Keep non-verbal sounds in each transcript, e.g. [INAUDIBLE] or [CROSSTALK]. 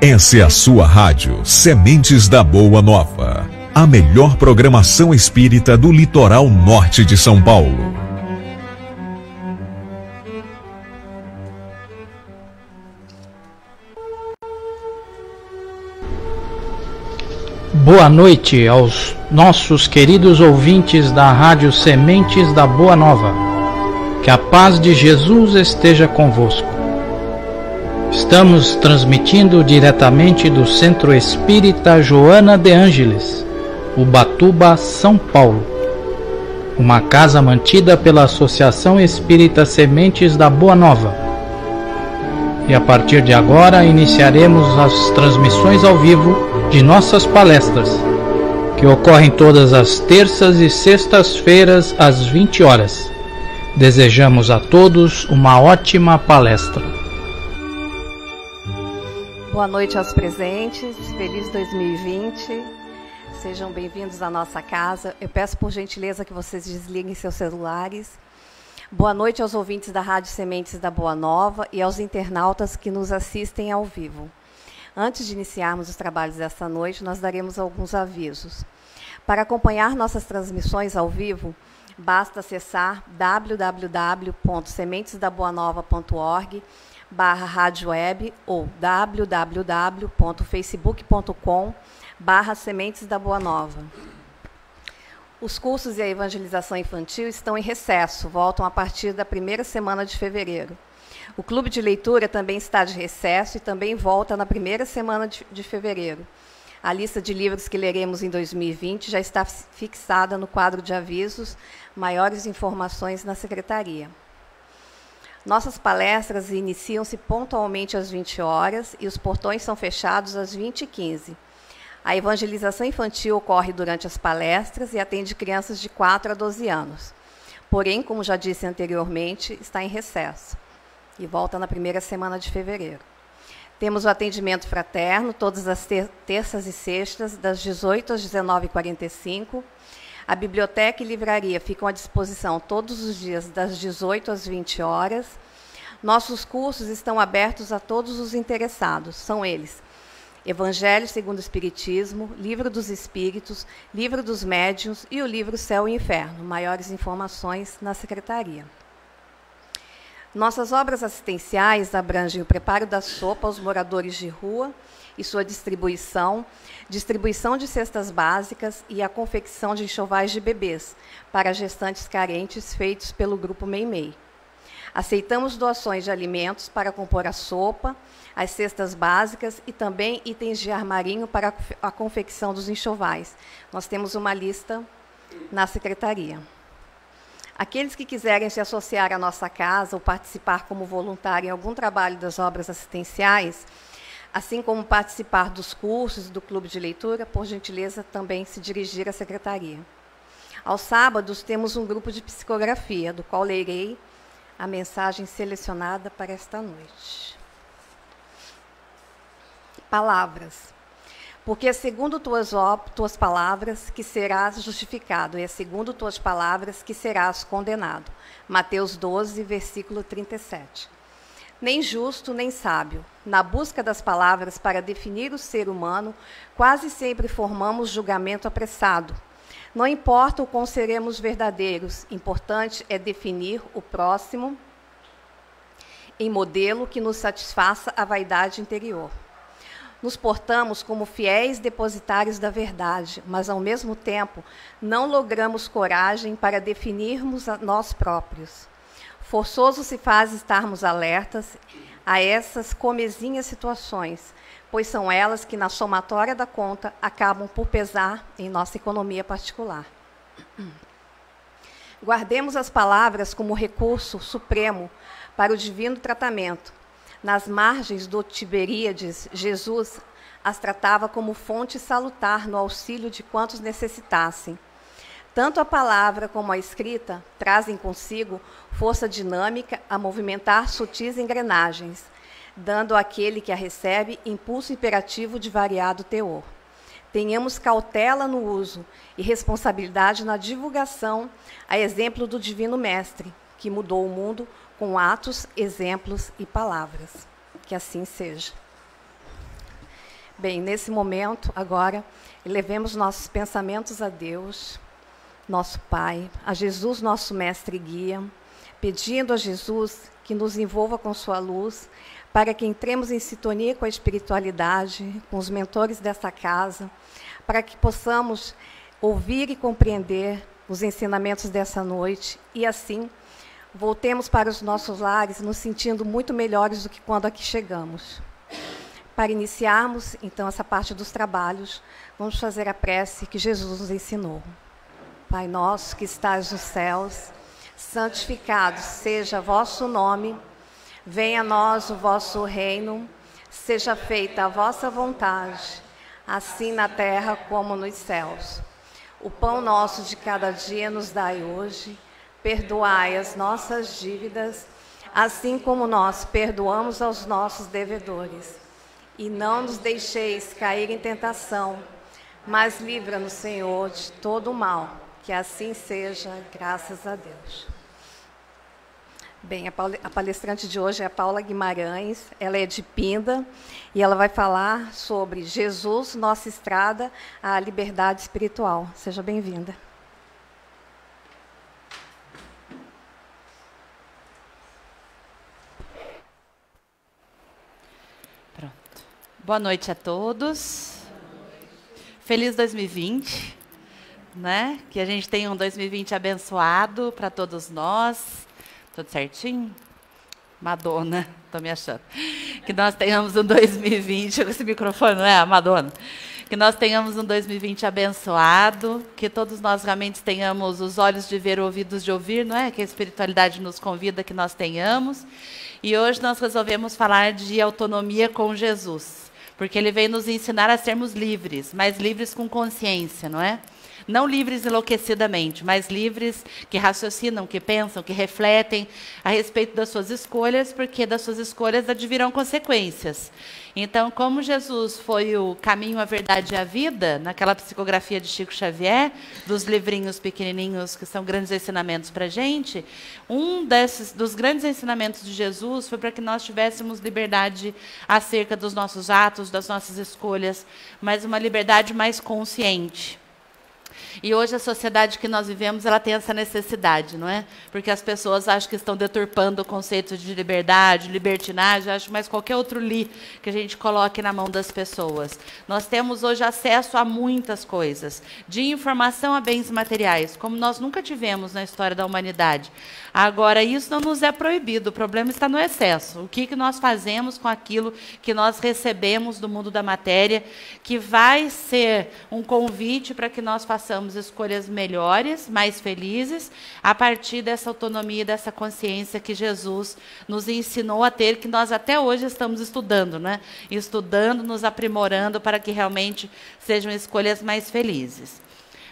Essa é a sua rádio Sementes da Boa Nova. A melhor programação espírita do litoral norte de São Paulo. Boa noite aos nossos queridos ouvintes da Rádio Sementes da Boa Nova. Que a paz de Jesus esteja convosco. Estamos transmitindo diretamente do Centro Espírita Joana de Ângeles, Ubatuba, São Paulo. Uma casa mantida pela Associação Espírita Sementes da Boa Nova. E a partir de agora iniciaremos as transmissões ao vivo de nossas palestras, que ocorrem todas as terças e sextas-feiras às 20 horas. Desejamos a todos uma ótima palestra. Boa noite aos presentes, feliz 2020. Sejam bem-vindos à nossa casa. Eu peço por gentileza que vocês desliguem seus celulares. Boa noite aos ouvintes da Rádio Sementes da Boa Nova e aos internautas que nos assistem ao vivo. Antes de iniciarmos os trabalhos desta noite, nós daremos alguns avisos. Para acompanhar nossas transmissões ao vivo, basta acessar www.sementesdaboanova.org barra rádio web ou www.facebook.com barra sementes da Boa Nova. Os cursos e a evangelização infantil estão em recesso, voltam a partir da primeira semana de fevereiro. O clube de leitura também está de recesso e também volta na primeira semana de, de fevereiro. A lista de livros que leremos em 2020 já está fixada no quadro de avisos. Maiores informações na secretaria. Nossas palestras iniciam-se pontualmente às 20 horas e os portões são fechados às 20h15. A evangelização infantil ocorre durante as palestras e atende crianças de 4 a 12 anos. Porém, como já disse anteriormente, está em recesso e volta na primeira semana de fevereiro. Temos o atendimento fraterno todas as ter terças e sextas, das 18 às 19h45 a biblioteca e livraria ficam à disposição todos os dias, das 18 às 20 horas. Nossos cursos estão abertos a todos os interessados. São eles: Evangelho segundo o Espiritismo, Livro dos Espíritos, Livro dos Médiuns e o livro Céu e Inferno. Maiores informações na secretaria. Nossas obras assistenciais abrangem o preparo da sopa aos moradores de rua e sua distribuição, distribuição de cestas básicas e a confecção de enxovais de bebês para gestantes carentes feitos pelo grupo Meimei. Aceitamos doações de alimentos para compor a sopa, as cestas básicas e também itens de armarinho para a confecção dos enxovais. Nós temos uma lista na secretaria. Aqueles que quiserem se associar à nossa casa ou participar como voluntário em algum trabalho das obras assistenciais, assim como participar dos cursos do clube de leitura, por gentileza também se dirigir à secretaria. Aos sábados temos um grupo de psicografia, do qual lerei a mensagem selecionada para esta noite. Palavras. Porque é segundo tuas, tuas palavras que serás justificado, e é segundo tuas palavras que serás condenado. Mateus 12, versículo 37 nem justo nem sábio. Na busca das palavras para definir o ser humano, quase sempre formamos julgamento apressado. Não importa o quão seremos verdadeiros, importante é definir o próximo em modelo que nos satisfaça a vaidade interior. Nos portamos como fiéis depositários da verdade, mas ao mesmo tempo não logramos coragem para definirmos a nós próprios. Forçoso se faz estarmos alertas a essas comezinhas situações, pois são elas que, na somatória da conta, acabam por pesar em nossa economia particular. Guardemos as palavras como recurso supremo para o divino tratamento. Nas margens do Tiberíades, Jesus as tratava como fonte salutar no auxílio de quantos necessitassem. Tanto a palavra como a escrita trazem consigo força dinâmica a movimentar sutis engrenagens, dando àquele que a recebe impulso imperativo de variado teor. Tenhamos cautela no uso e responsabilidade na divulgação, a exemplo do Divino Mestre, que mudou o mundo com atos, exemplos e palavras. Que assim seja. Bem, nesse momento, agora, elevemos nossos pensamentos a Deus, nosso Pai, a Jesus, nosso Mestre e Guia, pedindo a Jesus que nos envolva com Sua luz, para que entremos em sintonia com a espiritualidade, com os mentores dessa casa, para que possamos ouvir e compreender os ensinamentos dessa noite e, assim, voltemos para os nossos lares nos sentindo muito melhores do que quando aqui chegamos. Para iniciarmos, então, essa parte dos trabalhos, vamos fazer a prece que Jesus nos ensinou. Pai nosso que estás nos céus, santificado seja vosso nome, venha a nós o vosso reino, seja feita a vossa vontade, assim na terra como nos céus. O pão nosso de cada dia nos dai hoje, perdoai as nossas dívidas, assim como nós perdoamos aos nossos devedores e não nos deixeis cair em tentação, mas livra-nos, Senhor, de todo o mal. Que assim seja, graças a Deus. Bem, a palestrante de hoje é a Paula Guimarães, ela é de Pinda e ela vai falar sobre Jesus, nossa estrada à liberdade espiritual. Seja bem-vinda. Boa noite a todos. Feliz 2020, né? Que a gente tenha um 2020 abençoado para todos nós. Tudo certinho? Madonna, tô me achando. Que nós tenhamos um 2020 com [LAUGHS] esse microfone, não é, Madonna? Que nós tenhamos um 2020 abençoado, que todos nós realmente tenhamos os olhos de ver, ouvidos de ouvir, não é? Que a espiritualidade nos convida que nós tenhamos. E hoje nós resolvemos falar de autonomia com Jesus porque ele veio nos ensinar a sermos livres, mas livres com consciência, não é? Não livres enlouquecidamente, mas livres que raciocinam, que pensam, que refletem a respeito das suas escolhas, porque das suas escolhas advirão consequências. Então, como Jesus foi o caminho, a verdade e a vida, naquela psicografia de Chico Xavier, dos livrinhos pequenininhos que são grandes ensinamentos para a gente, um desses, dos grandes ensinamentos de Jesus foi para que nós tivéssemos liberdade acerca dos nossos atos, das nossas escolhas, mas uma liberdade mais consciente. E hoje a sociedade que nós vivemos, ela tem essa necessidade, não é? Porque as pessoas acham que estão deturpando o conceito de liberdade, libertinagem, acho mais qualquer outro li que a gente coloque na mão das pessoas. Nós temos hoje acesso a muitas coisas, de informação a bens materiais, como nós nunca tivemos na história da humanidade. Agora, isso não nos é proibido, o problema está no excesso. O que, que nós fazemos com aquilo que nós recebemos do mundo da matéria, que vai ser um convite para que nós façamos escolhas melhores, mais felizes, a partir dessa autonomia e dessa consciência que Jesus nos ensinou a ter, que nós até hoje estamos estudando, né? Estudando, nos aprimorando para que realmente sejam escolhas mais felizes.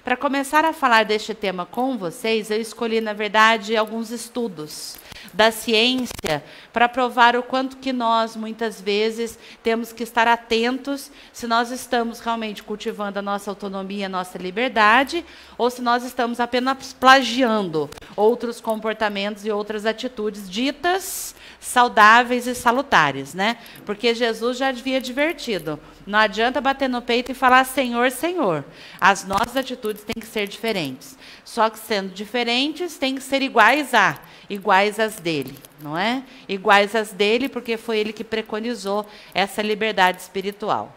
Para começar a falar deste tema com vocês, eu escolhi, na verdade, alguns estudos da ciência para provar o quanto que nós, muitas vezes, temos que estar atentos se nós estamos realmente cultivando a nossa autonomia, a nossa liberdade, ou se nós estamos apenas plagiando outros comportamentos e outras atitudes ditas saudáveis e salutares, né? Porque Jesus já havia advertido. Não adianta bater no peito e falar Senhor, Senhor. As nossas atitudes têm que ser diferentes. Só que sendo diferentes, têm que ser iguais a, iguais às dele, não é? Iguais às dele, porque foi ele que preconizou essa liberdade espiritual.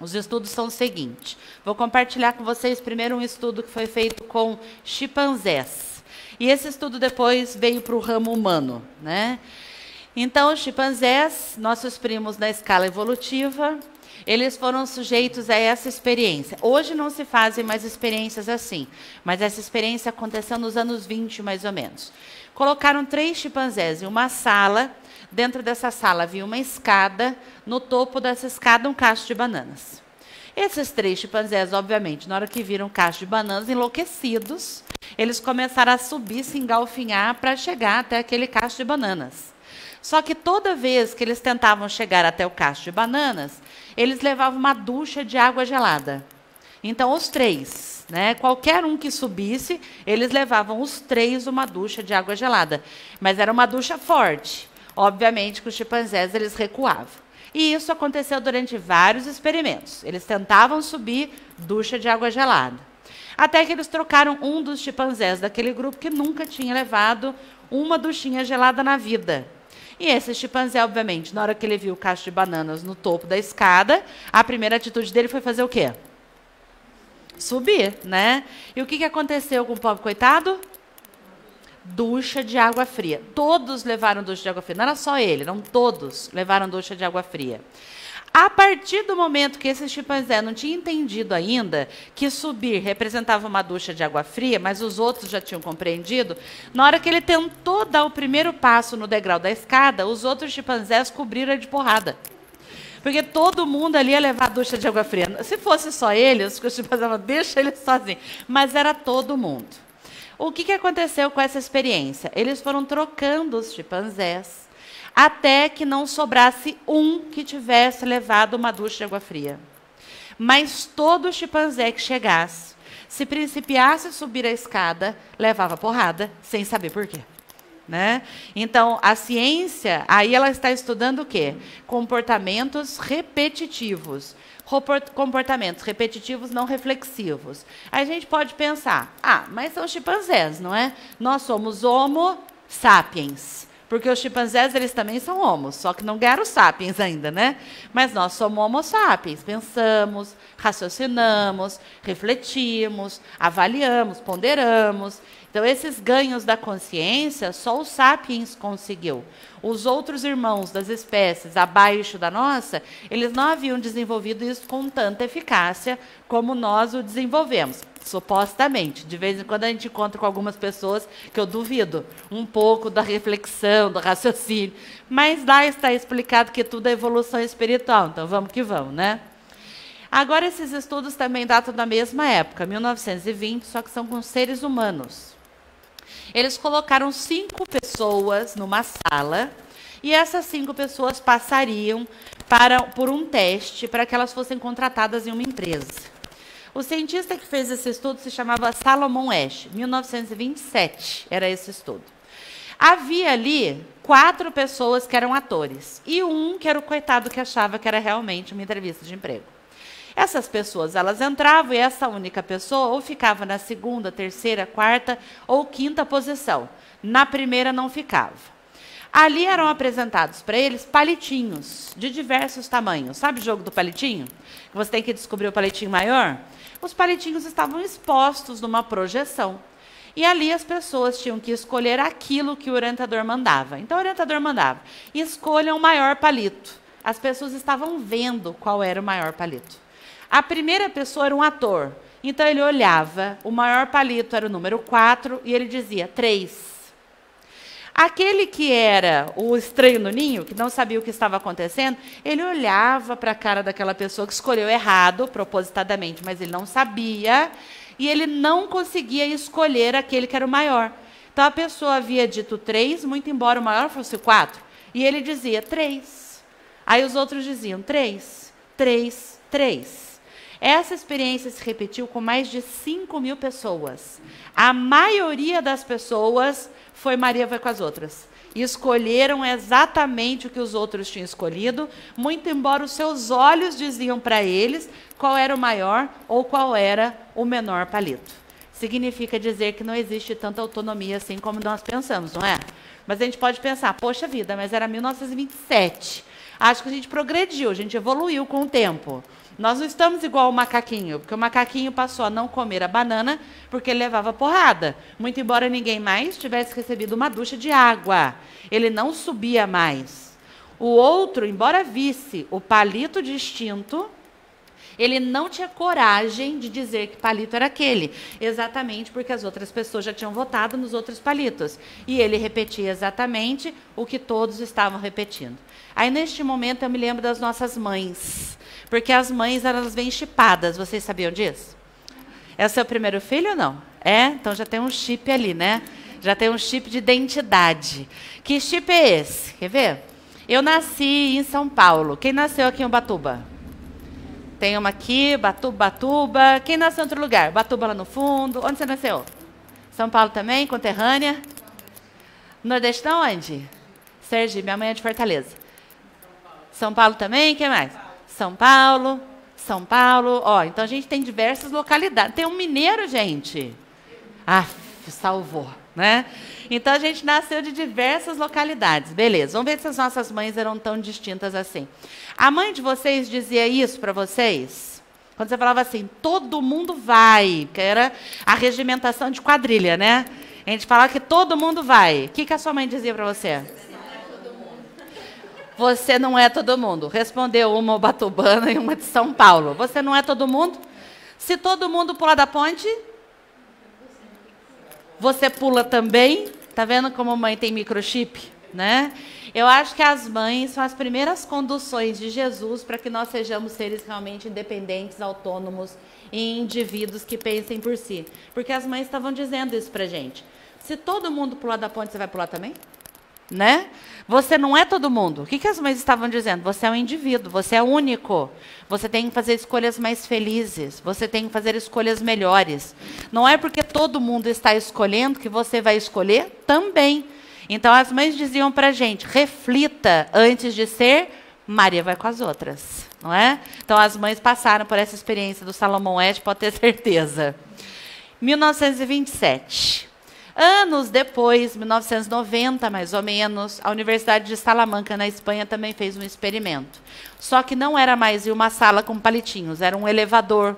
Os estudos são os seguintes. Vou compartilhar com vocês primeiro um estudo que foi feito com chimpanzés. E esse estudo depois veio para o ramo humano, né? Então, os chimpanzés, nossos primos na escala evolutiva, eles foram sujeitos a essa experiência. Hoje não se fazem mais experiências assim, mas essa experiência aconteceu nos anos 20, mais ou menos. Colocaram três chimpanzés em uma sala. Dentro dessa sala havia uma escada. No topo dessa escada, um cacho de bananas. Esses três chimpanzés, obviamente, na hora que viram o cacho de bananas, enlouquecidos, eles começaram a subir, se engalfinhar para chegar até aquele cacho de bananas. Só que toda vez que eles tentavam chegar até o cacho de bananas, eles levavam uma ducha de água gelada. Então, os três, né, qualquer um que subisse, eles levavam os três uma ducha de água gelada. Mas era uma ducha forte. Obviamente que os chimpanzés eles recuavam. E isso aconteceu durante vários experimentos. Eles tentavam subir ducha de água gelada. Até que eles trocaram um dos chimpanzés daquele grupo que nunca tinha levado uma duchinha gelada na vida. E esse chimpanzé, obviamente, na hora que ele viu o cacho de bananas no topo da escada, a primeira atitude dele foi fazer o quê? Subir, né? E o que, que aconteceu com o pobre coitado? ducha de água fria. Todos levaram ducha de água fria. Não era só ele, não todos levaram ducha de água fria. A partir do momento que esse chimpanzé não tinha entendido ainda que subir representava uma ducha de água fria, mas os outros já tinham compreendido, na hora que ele tentou dar o primeiro passo no degrau da escada, os outros chimpanzés cobriram de porrada. Porque todo mundo ali ia levar a ducha de água fria. Se fosse só ele, os chimpanzés falavam, deixa ele sozinho. Mas era todo mundo. O que, que aconteceu com essa experiência? Eles foram trocando os chimpanzés até que não sobrasse um que tivesse levado uma ducha de água fria. Mas todo chimpanzé que chegasse, se principiasse a subir a escada, levava porrada, sem saber por quê. Né? Então, a ciência, aí ela está estudando o quê? Comportamentos repetitivos comportamentos repetitivos não reflexivos. Aí a gente pode pensar, ah, mas são chimpanzés, não é? Nós somos homo sapiens. Porque os chimpanzés, eles também são homos, só que não ganharam sapiens ainda, né? Mas nós somos homo sapiens, pensamos, raciocinamos, refletimos, avaliamos, ponderamos. Então, esses ganhos da consciência, só o sapiens conseguiu. Os outros irmãos das espécies abaixo da nossa, eles não haviam desenvolvido isso com tanta eficácia como nós o desenvolvemos. Supostamente. De vez em quando a gente encontra com algumas pessoas que eu duvido um pouco da reflexão, do raciocínio. Mas lá está explicado que tudo é evolução espiritual. Então vamos que vamos, né? Agora, esses estudos também datam da mesma época, 1920, só que são com seres humanos. Eles colocaram cinco pessoas numa sala e essas cinco pessoas passariam para, por um teste para que elas fossem contratadas em uma empresa. O cientista que fez esse estudo se chamava Salomon Ash, 1927 era esse estudo. Havia ali quatro pessoas que eram atores e um que era o coitado que achava que era realmente uma entrevista de emprego. Essas pessoas, elas entravam e essa única pessoa ou ficava na segunda, terceira, quarta ou quinta posição. Na primeira não ficava. Ali eram apresentados para eles palitinhos de diversos tamanhos. Sabe o jogo do palitinho? Você tem que descobrir o palitinho maior? Os palitinhos estavam expostos numa projeção. E ali as pessoas tinham que escolher aquilo que o orientador mandava. Então o orientador mandava: escolham o maior palito. As pessoas estavam vendo qual era o maior palito. A primeira pessoa era um ator. Então ele olhava, o maior palito era o número 4 e ele dizia 3. Aquele que era o estranho no ninho, que não sabia o que estava acontecendo, ele olhava para a cara daquela pessoa que escolheu errado, propositadamente, mas ele não sabia, e ele não conseguia escolher aquele que era o maior. Então a pessoa havia dito três, muito embora o maior fosse quatro, e ele dizia três. Aí os outros diziam três, três, três. Essa experiência se repetiu com mais de 5 mil pessoas. A maioria das pessoas foi Maria vai com as outras. Escolheram exatamente o que os outros tinham escolhido, muito embora os seus olhos diziam para eles qual era o maior ou qual era o menor palito. Significa dizer que não existe tanta autonomia assim como nós pensamos, não é? Mas a gente pode pensar, poxa vida, mas era 1927. Acho que a gente progrediu, a gente evoluiu com o tempo. Nós não estamos igual o macaquinho, porque o macaquinho passou a não comer a banana porque ele levava porrada. Muito embora ninguém mais tivesse recebido uma ducha de água. Ele não subia mais. O outro, embora visse o palito distinto, ele não tinha coragem de dizer que palito era aquele, exatamente porque as outras pessoas já tinham votado nos outros palitos. E ele repetia exatamente o que todos estavam repetindo. Aí, neste momento, eu me lembro das nossas mães. Porque as mães, elas vêm chipadas. Vocês sabiam disso? É o seu primeiro filho ou não? É? Então já tem um chip ali, né? Já tem um chip de identidade. Que chip é esse? Quer ver? Eu nasci em São Paulo. Quem nasceu aqui em Ubatuba? Tem uma aqui, Batuba, Batuba. Quem nasceu em outro lugar? Batuba lá no fundo. Onde você nasceu? São Paulo também, conterrânea? Nordeste de onde? Sergipe, minha mãe é de Fortaleza. São Paulo também? Quem mais? São Paulo. São Paulo. Ó, então a gente tem diversas localidades. Tem um mineiro, gente. Ah, salvou, né? Então a gente nasceu de diversas localidades. Beleza, vamos ver se as nossas mães eram tão distintas assim. A mãe de vocês dizia isso para vocês? Quando você falava assim, todo mundo vai, que era a regimentação de quadrilha, né? A gente falava que todo mundo vai. O que, que a sua mãe dizia para você? Você não é todo mundo. Respondeu uma batubana e uma de São Paulo. Você não é todo mundo? Se todo mundo pular da ponte, você pula também. Tá vendo como mãe tem microchip, né? Eu acho que as mães são as primeiras conduções de Jesus para que nós sejamos seres realmente independentes, autônomos e indivíduos que pensem por si. Porque as mães estavam dizendo isso para gente. Se todo mundo pular da ponte, você vai pular também? Né? Você não é todo mundo. O que, que as mães estavam dizendo? Você é um indivíduo, você é único. Você tem que fazer escolhas mais felizes, você tem que fazer escolhas melhores. Não é porque todo mundo está escolhendo que você vai escolher também. Então as mães diziam para a gente: reflita antes de ser, Maria vai com as outras, não é? Então as mães passaram por essa experiência do Salomão West, pode ter certeza. 1927. Anos depois, 1990 mais ou menos, a Universidade de Salamanca, na Espanha, também fez um experimento. Só que não era mais uma sala com palitinhos, era um elevador.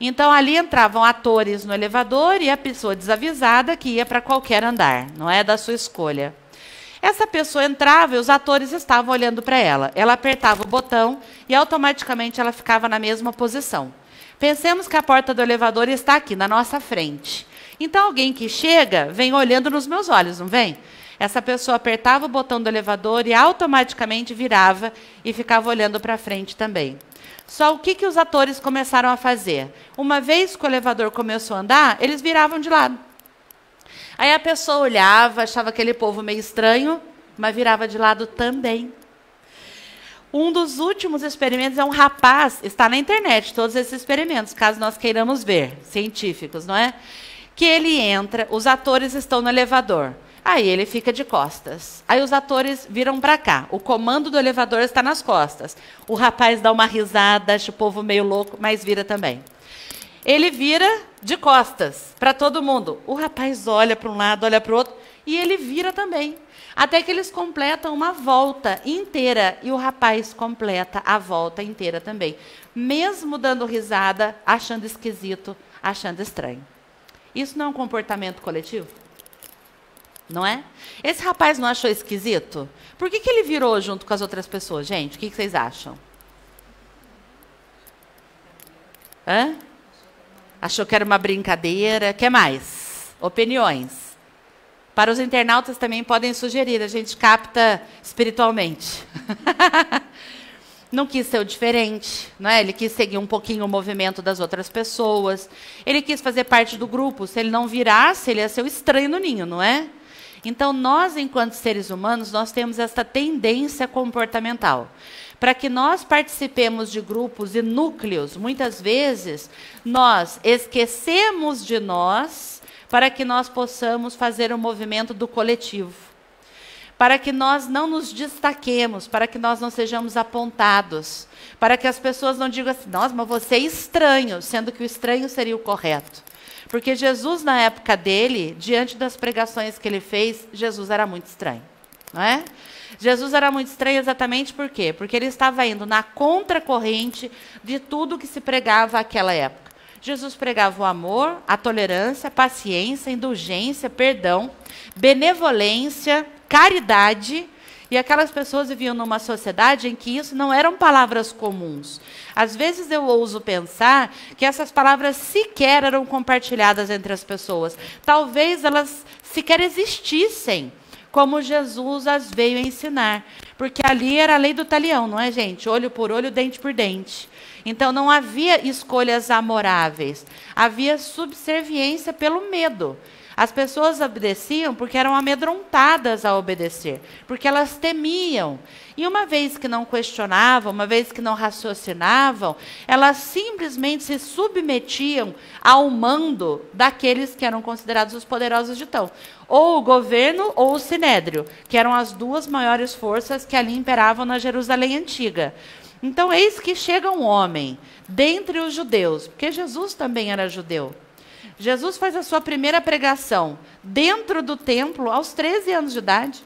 Então ali entravam atores no elevador e a pessoa desavisada que ia para qualquer andar, não é da sua escolha. Essa pessoa entrava e os atores estavam olhando para ela. Ela apertava o botão e automaticamente ela ficava na mesma posição. Pensemos que a porta do elevador está aqui na nossa frente. Então alguém que chega vem olhando nos meus olhos, não vem? Essa pessoa apertava o botão do elevador e automaticamente virava e ficava olhando para frente também. Só o que, que os atores começaram a fazer? Uma vez que o elevador começou a andar, eles viravam de lado. Aí a pessoa olhava, achava aquele povo meio estranho, mas virava de lado também. Um dos últimos experimentos é um rapaz, está na internet, todos esses experimentos, caso nós queiramos ver, científicos, não é? Que ele entra, os atores estão no elevador. Aí ele fica de costas. Aí os atores viram para cá. O comando do elevador está nas costas. O rapaz dá uma risada, acha o povo meio louco, mas vira também. Ele vira de costas para todo mundo. O rapaz olha para um lado, olha para o outro, e ele vira também. Até que eles completam uma volta inteira. E o rapaz completa a volta inteira também. Mesmo dando risada, achando esquisito, achando estranho. Isso não é um comportamento coletivo? Não é? Esse rapaz não achou esquisito? Por que, que ele virou junto com as outras pessoas, gente? O que, que vocês acham? Hã? Achou que era uma brincadeira? que mais? Opiniões. Para os internautas também podem sugerir, a gente capta espiritualmente. [LAUGHS] não quis ser o diferente, né? ele quis seguir um pouquinho o movimento das outras pessoas, ele quis fazer parte do grupo. Se ele não virasse, ele ia ser o estranho no ninho, não é? Então, nós, enquanto seres humanos, nós temos essa tendência comportamental. Para que nós participemos de grupos e núcleos, muitas vezes, nós esquecemos de nós para que nós possamos fazer o movimento do coletivo para que nós não nos destaquemos, para que nós não sejamos apontados, para que as pessoas não digam assim, nossa, mas você é estranho, sendo que o estranho seria o correto. Porque Jesus, na época dele, diante das pregações que ele fez, Jesus era muito estranho. Não é? Jesus era muito estranho exatamente por quê? Porque ele estava indo na contracorrente de tudo que se pregava naquela época. Jesus pregava o amor, a tolerância, a paciência, a indulgência, perdão, benevolência, caridade. E aquelas pessoas viviam numa sociedade em que isso não eram palavras comuns. Às vezes eu ouso pensar que essas palavras sequer eram compartilhadas entre as pessoas. Talvez elas sequer existissem, como Jesus as veio ensinar. Porque ali era a lei do talião, não é, gente? Olho por olho, dente por dente. Então não havia escolhas amoráveis, havia subserviência pelo medo. As pessoas obedeciam porque eram amedrontadas a obedecer, porque elas temiam. E uma vez que não questionavam, uma vez que não raciocinavam, elas simplesmente se submetiam ao mando daqueles que eram considerados os poderosos de então. Ou o governo ou o sinédrio, que eram as duas maiores forças que ali imperavam na Jerusalém antiga. Então, eis que chega um homem dentre os judeus, porque Jesus também era judeu. Jesus faz a sua primeira pregação dentro do templo aos 13 anos de idade.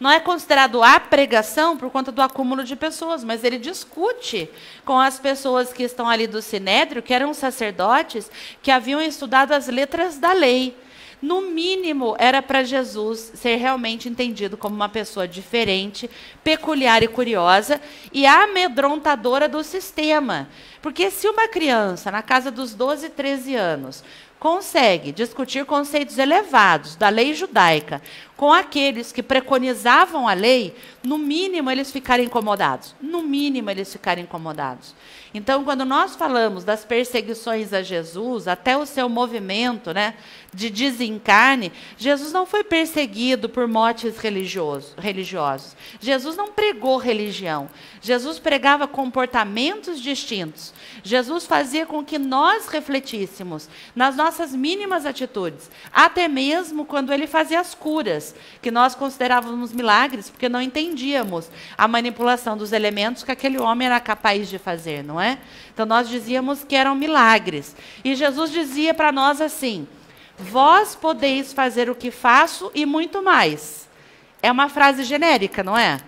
Não é considerado a pregação por conta do acúmulo de pessoas, mas ele discute com as pessoas que estão ali do sinédrio, que eram sacerdotes, que haviam estudado as letras da lei. No mínimo, era para Jesus ser realmente entendido como uma pessoa diferente, peculiar e curiosa e amedrontadora do sistema. Porque se uma criança, na casa dos 12, 13 anos, consegue discutir conceitos elevados da lei judaica com aqueles que preconizavam a lei, no mínimo eles ficarem incomodados. No mínimo eles ficarem incomodados. Então, quando nós falamos das perseguições a Jesus, até o seu movimento né, de desencarne, Jesus não foi perseguido por motes religiosos, religiosos. Jesus não pregou religião. Jesus pregava comportamentos distintos. Jesus fazia com que nós refletíssemos nas nossas mínimas atitudes, até mesmo quando ele fazia as curas, que nós considerávamos milagres, porque não entendíamos a manipulação dos elementos que aquele homem era capaz de fazer, não é? Então nós dizíamos que eram milagres. E Jesus dizia para nós assim: Vós podeis fazer o que faço e muito mais. É uma frase genérica, não é?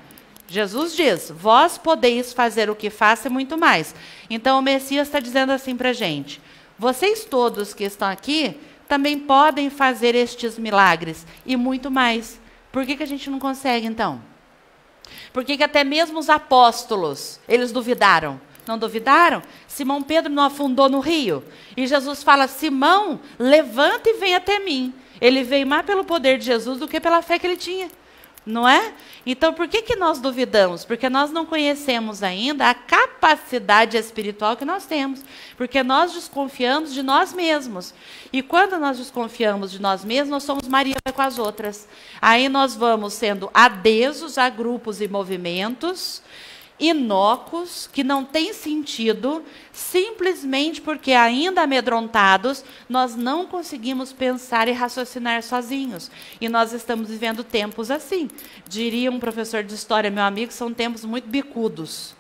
Jesus diz: Vós podeis fazer o que faço e muito mais. Então o Messias está dizendo assim para a gente: Vocês todos que estão aqui também podem fazer estes milagres e muito mais. Por que, que a gente não consegue então? Por que, que até mesmo os apóstolos eles duvidaram? Não duvidaram? Simão Pedro não afundou no rio. E Jesus fala: Simão, levanta e vem até mim. Ele veio mais pelo poder de Jesus do que pela fé que ele tinha. Não é? Então, por que, que nós duvidamos? Porque nós não conhecemos ainda a capacidade espiritual que nós temos. Porque nós desconfiamos de nós mesmos. E quando nós desconfiamos de nós mesmos, nós somos Maria com as outras. Aí nós vamos sendo adesos a grupos e movimentos inócuos, que não têm sentido, simplesmente porque, ainda amedrontados, nós não conseguimos pensar e raciocinar sozinhos. E nós estamos vivendo tempos assim. Diria um professor de história, meu amigo, são tempos muito bicudos.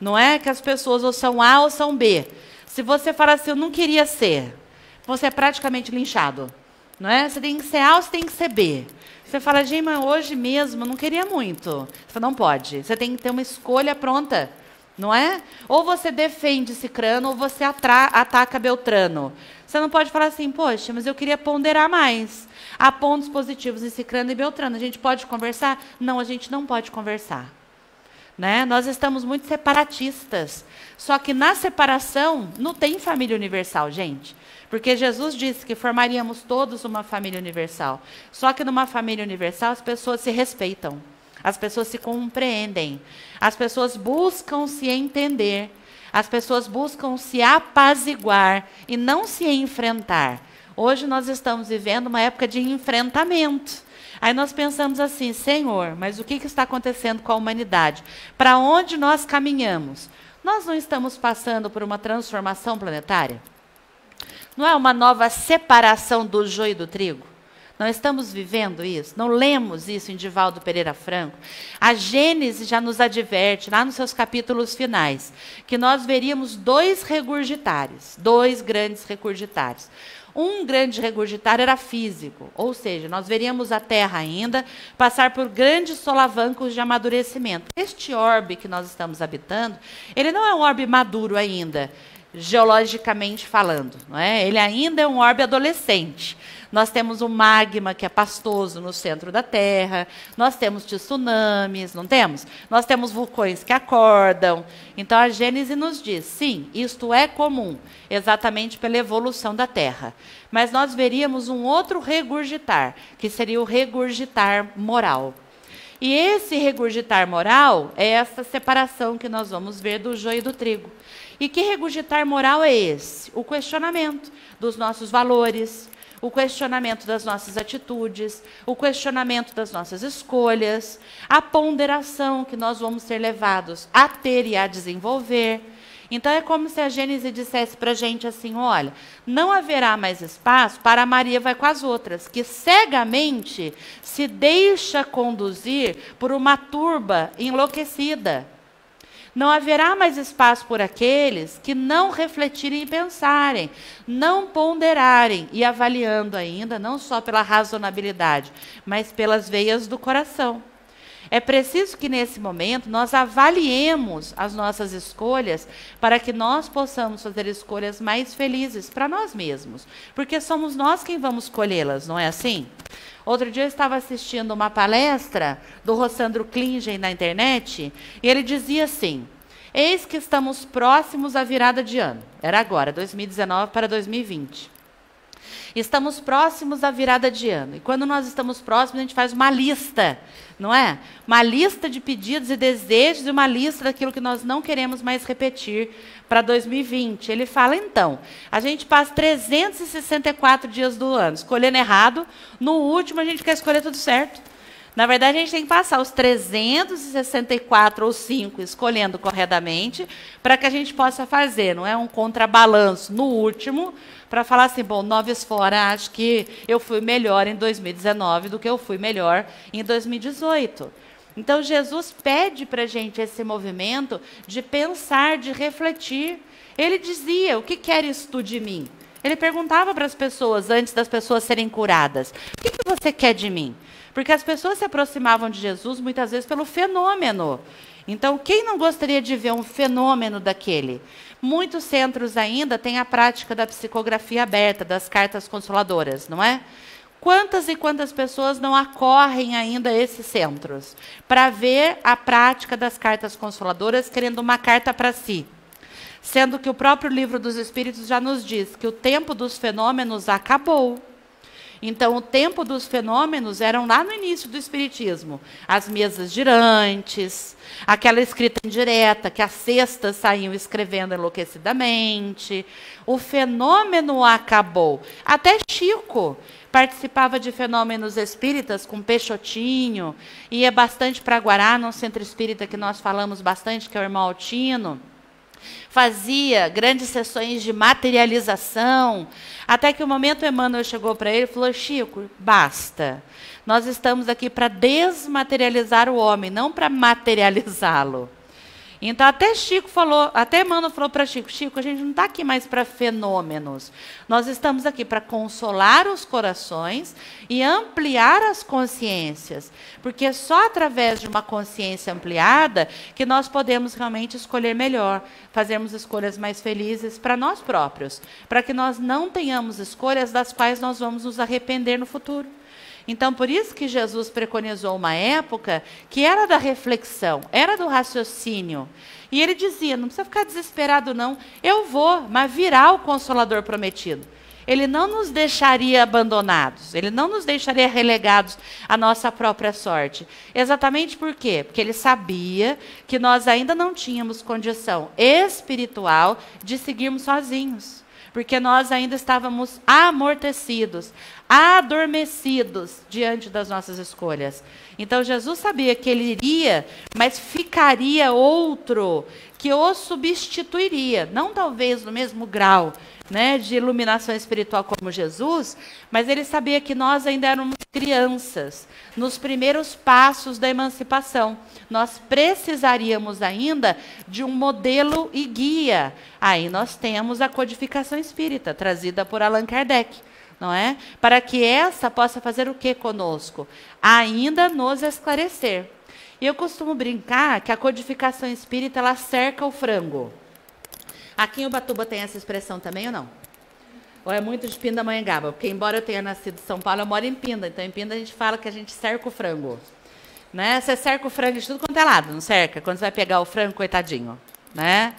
Não é que as pessoas ou são A ou são B. Se você falar assim, eu não queria ser, você é praticamente linchado. Não é? Você tem que ser A ou você tem que ser B. Você fala, mas hoje mesmo não queria muito. Você fala, não pode. Você tem que ter uma escolha pronta, não é? Ou você defende Cicrano ou você ataca Beltrano. Você não pode falar assim, poxa, mas eu queria ponderar mais. Há pontos positivos em Cicrano e Beltrano. A gente pode conversar? Não, a gente não pode conversar. Né? Nós estamos muito separatistas. Só que na separação não tem família universal, gente. Porque Jesus disse que formaríamos todos uma família universal. Só que numa família universal as pessoas se respeitam, as pessoas se compreendem, as pessoas buscam se entender, as pessoas buscam se apaziguar e não se enfrentar. Hoje nós estamos vivendo uma época de enfrentamento. Aí nós pensamos assim, Senhor, mas o que, que está acontecendo com a humanidade? Para onde nós caminhamos? Nós não estamos passando por uma transformação planetária? Não é uma nova separação do joio e do trigo? Não estamos vivendo isso? Não lemos isso em Divaldo Pereira Franco? A Gênesis já nos adverte, lá nos seus capítulos finais, que nós veríamos dois regurgitários, dois grandes regurgitários. Um grande regurgitário era físico, ou seja, nós veríamos a Terra ainda passar por grandes solavancos de amadurecimento. Este orbe que nós estamos habitando, ele não é um orbe maduro ainda geologicamente falando. Não é? Ele ainda é um orbe adolescente. Nós temos o magma que é pastoso no centro da Terra, nós temos tsunamis, não temos? Nós temos vulcões que acordam. Então a Gênese nos diz: sim, isto é comum, exatamente pela evolução da Terra. Mas nós veríamos um outro regurgitar, que seria o regurgitar moral. E esse regurgitar moral é essa separação que nós vamos ver do joio e do trigo. E que regurgitar moral é esse? O questionamento dos nossos valores, o questionamento das nossas atitudes, o questionamento das nossas escolhas, a ponderação que nós vamos ser levados a ter e a desenvolver. Então é como se a Gênesis dissesse para a gente assim: olha, não haverá mais espaço para Maria vai com as outras, que cegamente se deixa conduzir por uma turba enlouquecida. Não haverá mais espaço por aqueles que não refletirem e pensarem, não ponderarem e avaliando ainda, não só pela razonabilidade, mas pelas veias do coração. É preciso que nesse momento nós avaliemos as nossas escolhas para que nós possamos fazer escolhas mais felizes para nós mesmos, porque somos nós quem vamos escolhê-las, não é assim? Outro dia eu estava assistindo uma palestra do Rossandro Klingen na internet e ele dizia assim: Eis que estamos próximos à virada de ano. Era agora, 2019 para 2020. Estamos próximos à virada de ano. E quando nós estamos próximos, a gente faz uma lista, não é? Uma lista de pedidos e desejos e uma lista daquilo que nós não queremos mais repetir para 2020. Ele fala, então, a gente passa 364 dias do ano escolhendo errado, no último a gente quer escolher tudo certo. Na verdade, a gente tem que passar os 364 ou 5 escolhendo corretamente para que a gente possa fazer, não é um contrabalanço no último, para falar assim, bom, noves fora, acho que eu fui melhor em 2019 do que eu fui melhor em 2018. Então, Jesus pede para a gente esse movimento de pensar, de refletir. Ele dizia: O que queres tu de mim? Ele perguntava para as pessoas, antes das pessoas serem curadas: O que, que você quer de mim? Porque as pessoas se aproximavam de Jesus muitas vezes pelo fenômeno. Então, quem não gostaria de ver um fenômeno daquele? Muitos centros ainda têm a prática da psicografia aberta, das cartas consoladoras, não é? Quantas e quantas pessoas não acorrem ainda a esses centros para ver a prática das cartas consoladoras, querendo uma carta para si? Sendo que o próprio livro dos Espíritos já nos diz que o tempo dos fenômenos acabou. Então, o tempo dos fenômenos eram lá no início do Espiritismo. As mesas girantes, aquela escrita indireta, que as cestas saíam escrevendo enlouquecidamente. O fenômeno acabou. Até Chico participava de fenômenos espíritas com Peixotinho, ia bastante para Guará, num centro espírita que nós falamos bastante, que é o irmão Altino fazia grandes sessões de materialização, até que o momento Emmanuel chegou para ele e falou: Chico, basta. Nós estamos aqui para desmaterializar o homem, não para materializá-lo. Então, até Chico falou, até Emmanuel falou para Chico: Chico, a gente não está aqui mais para fenômenos. Nós estamos aqui para consolar os corações e ampliar as consciências. Porque é só através de uma consciência ampliada que nós podemos realmente escolher melhor, fazermos escolhas mais felizes para nós próprios. Para que nós não tenhamos escolhas das quais nós vamos nos arrepender no futuro. Então, por isso que Jesus preconizou uma época que era da reflexão, era do raciocínio. E ele dizia: não precisa ficar desesperado, não. Eu vou, mas virá o consolador prometido. Ele não nos deixaria abandonados, ele não nos deixaria relegados à nossa própria sorte. Exatamente por quê? Porque ele sabia que nós ainda não tínhamos condição espiritual de seguirmos sozinhos porque nós ainda estávamos amortecidos, adormecidos diante das nossas escolhas. Então Jesus sabia que ele iria, mas ficaria outro que o substituiria, não talvez no mesmo grau, né, de iluminação espiritual como Jesus, mas ele sabia que nós ainda éramos crianças, nos primeiros passos da emancipação. Nós precisaríamos ainda de um modelo e guia. Aí nós temos a codificação espírita, trazida por Allan Kardec. Não é? Para que essa possa fazer o que conosco? Ainda nos esclarecer. E eu costumo brincar que a codificação espírita ela cerca o frango. Aqui em Ubatuba tem essa expressão também ou não? Ou é muito de Pindamonhangaba? Porque, embora eu tenha nascido em São Paulo, eu moro em Pinda. Então, em Pinda, a gente fala que a gente cerca o frango. Né? Você cerca o frango de tudo quanto é lado, não cerca? Quando você vai pegar o frango, coitadinho. Né?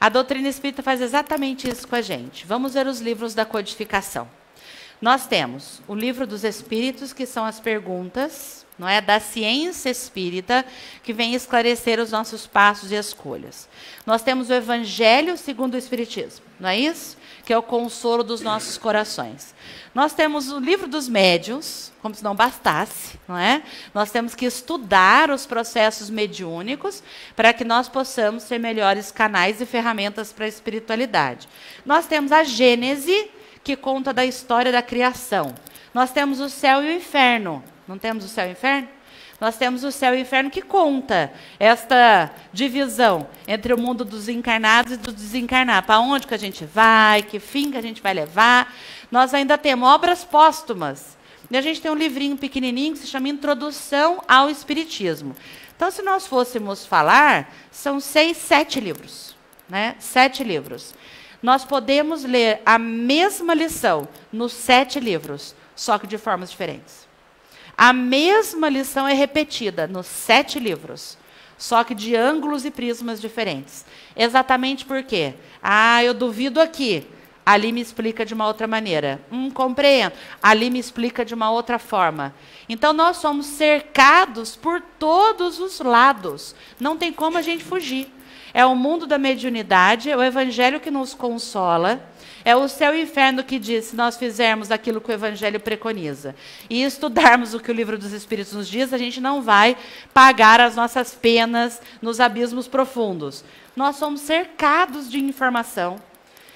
A doutrina espírita faz exatamente isso com a gente. Vamos ver os livros da codificação. Nós temos o livro dos Espíritos, que são as perguntas, não é, da ciência espírita, que vem esclarecer os nossos passos e escolhas. Nós temos o Evangelho segundo o Espiritismo, não é isso? Que é o consolo dos nossos corações. Nós temos o livro dos médiuns, como se não bastasse, não é? Nós temos que estudar os processos mediúnicos para que nós possamos ser melhores canais e ferramentas para a espiritualidade. Nós temos a Gênese, que conta da história da criação. Nós temos o céu e o inferno. Não temos o céu e o inferno? Nós temos o céu e o inferno que conta esta divisão entre o mundo dos encarnados e do desencarnado. Para onde que a gente vai, que fim que a gente vai levar. Nós ainda temos obras póstumas. E a gente tem um livrinho pequenininho que se chama Introdução ao Espiritismo. Então, se nós fôssemos falar, são seis, sete livros. Né? Sete livros nós podemos ler a mesma lição nos sete livros, só que de formas diferentes. A mesma lição é repetida nos sete livros, só que de ângulos e prismas diferentes. Exatamente por quê? Ah, eu duvido aqui. Ali me explica de uma outra maneira. Hum, compreendo. Ali me explica de uma outra forma. Então nós somos cercados por todos os lados. Não tem como a gente fugir. É o mundo da mediunidade, é o evangelho que nos consola, é o céu e o inferno que diz se nós fizermos aquilo que o evangelho preconiza e estudarmos o que o livro dos espíritos nos diz, a gente não vai pagar as nossas penas nos abismos profundos. Nós somos cercados de informação.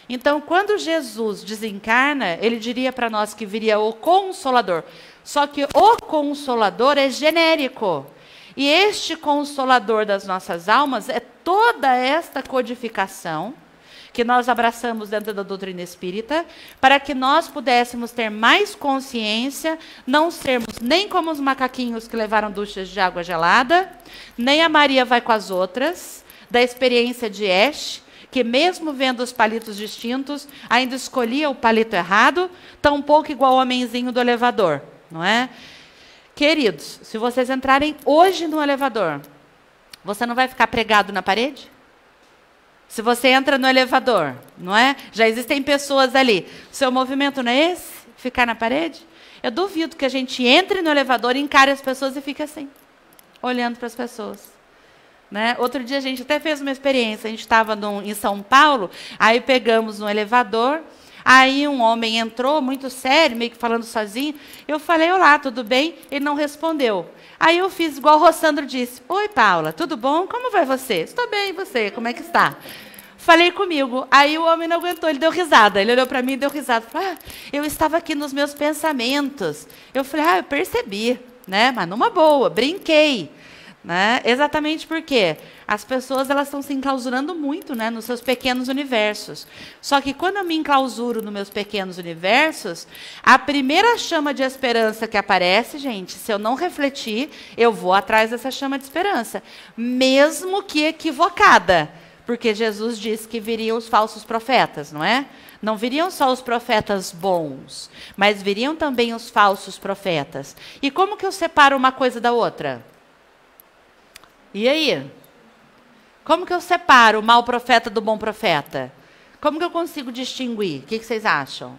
Então, quando Jesus desencarna, ele diria para nós que viria o consolador. Só que o consolador é genérico. E este consolador das nossas almas é toda esta codificação que nós abraçamos dentro da doutrina espírita, para que nós pudéssemos ter mais consciência, não sermos nem como os macaquinhos que levaram duchas de água gelada, nem a Maria vai com as outras, da experiência de Ash, que mesmo vendo os palitos distintos, ainda escolhia o palito errado, tão pouco igual o homenzinho do elevador, não é? Queridos, se vocês entrarem hoje no elevador, você não vai ficar pregado na parede? Se você entra no elevador, não é? Já existem pessoas ali. Seu movimento não é esse? Ficar na parede? Eu duvido que a gente entre no elevador, encare as pessoas e fique assim, olhando para as pessoas. Né? Outro dia a gente até fez uma experiência. A gente estava em São Paulo, aí pegamos um elevador Aí um homem entrou, muito sério, meio que falando sozinho. Eu falei, olá, tudo bem? Ele não respondeu. Aí eu fiz igual o Rossandro disse: Oi, Paula, tudo bom? Como vai você? Estou bem, e você? Como é que está? Falei comigo. Aí o homem não aguentou, ele deu risada. Ele olhou para mim e deu risada. Falei, ah, eu estava aqui nos meus pensamentos. Eu falei, ah, eu percebi, né? Mas numa boa, brinquei. Né? Exatamente porque as pessoas elas estão se enclausurando muito né, nos seus pequenos universos. Só que quando eu me enclausuro nos meus pequenos universos, a primeira chama de esperança que aparece, gente, se eu não refletir, eu vou atrás dessa chama de esperança, mesmo que equivocada. Porque Jesus disse que viriam os falsos profetas, não é? Não viriam só os profetas bons, mas viriam também os falsos profetas. E como que eu separo uma coisa da outra? E aí? Como que eu separo o mau profeta do bom profeta? Como que eu consigo distinguir? O que, que vocês acham?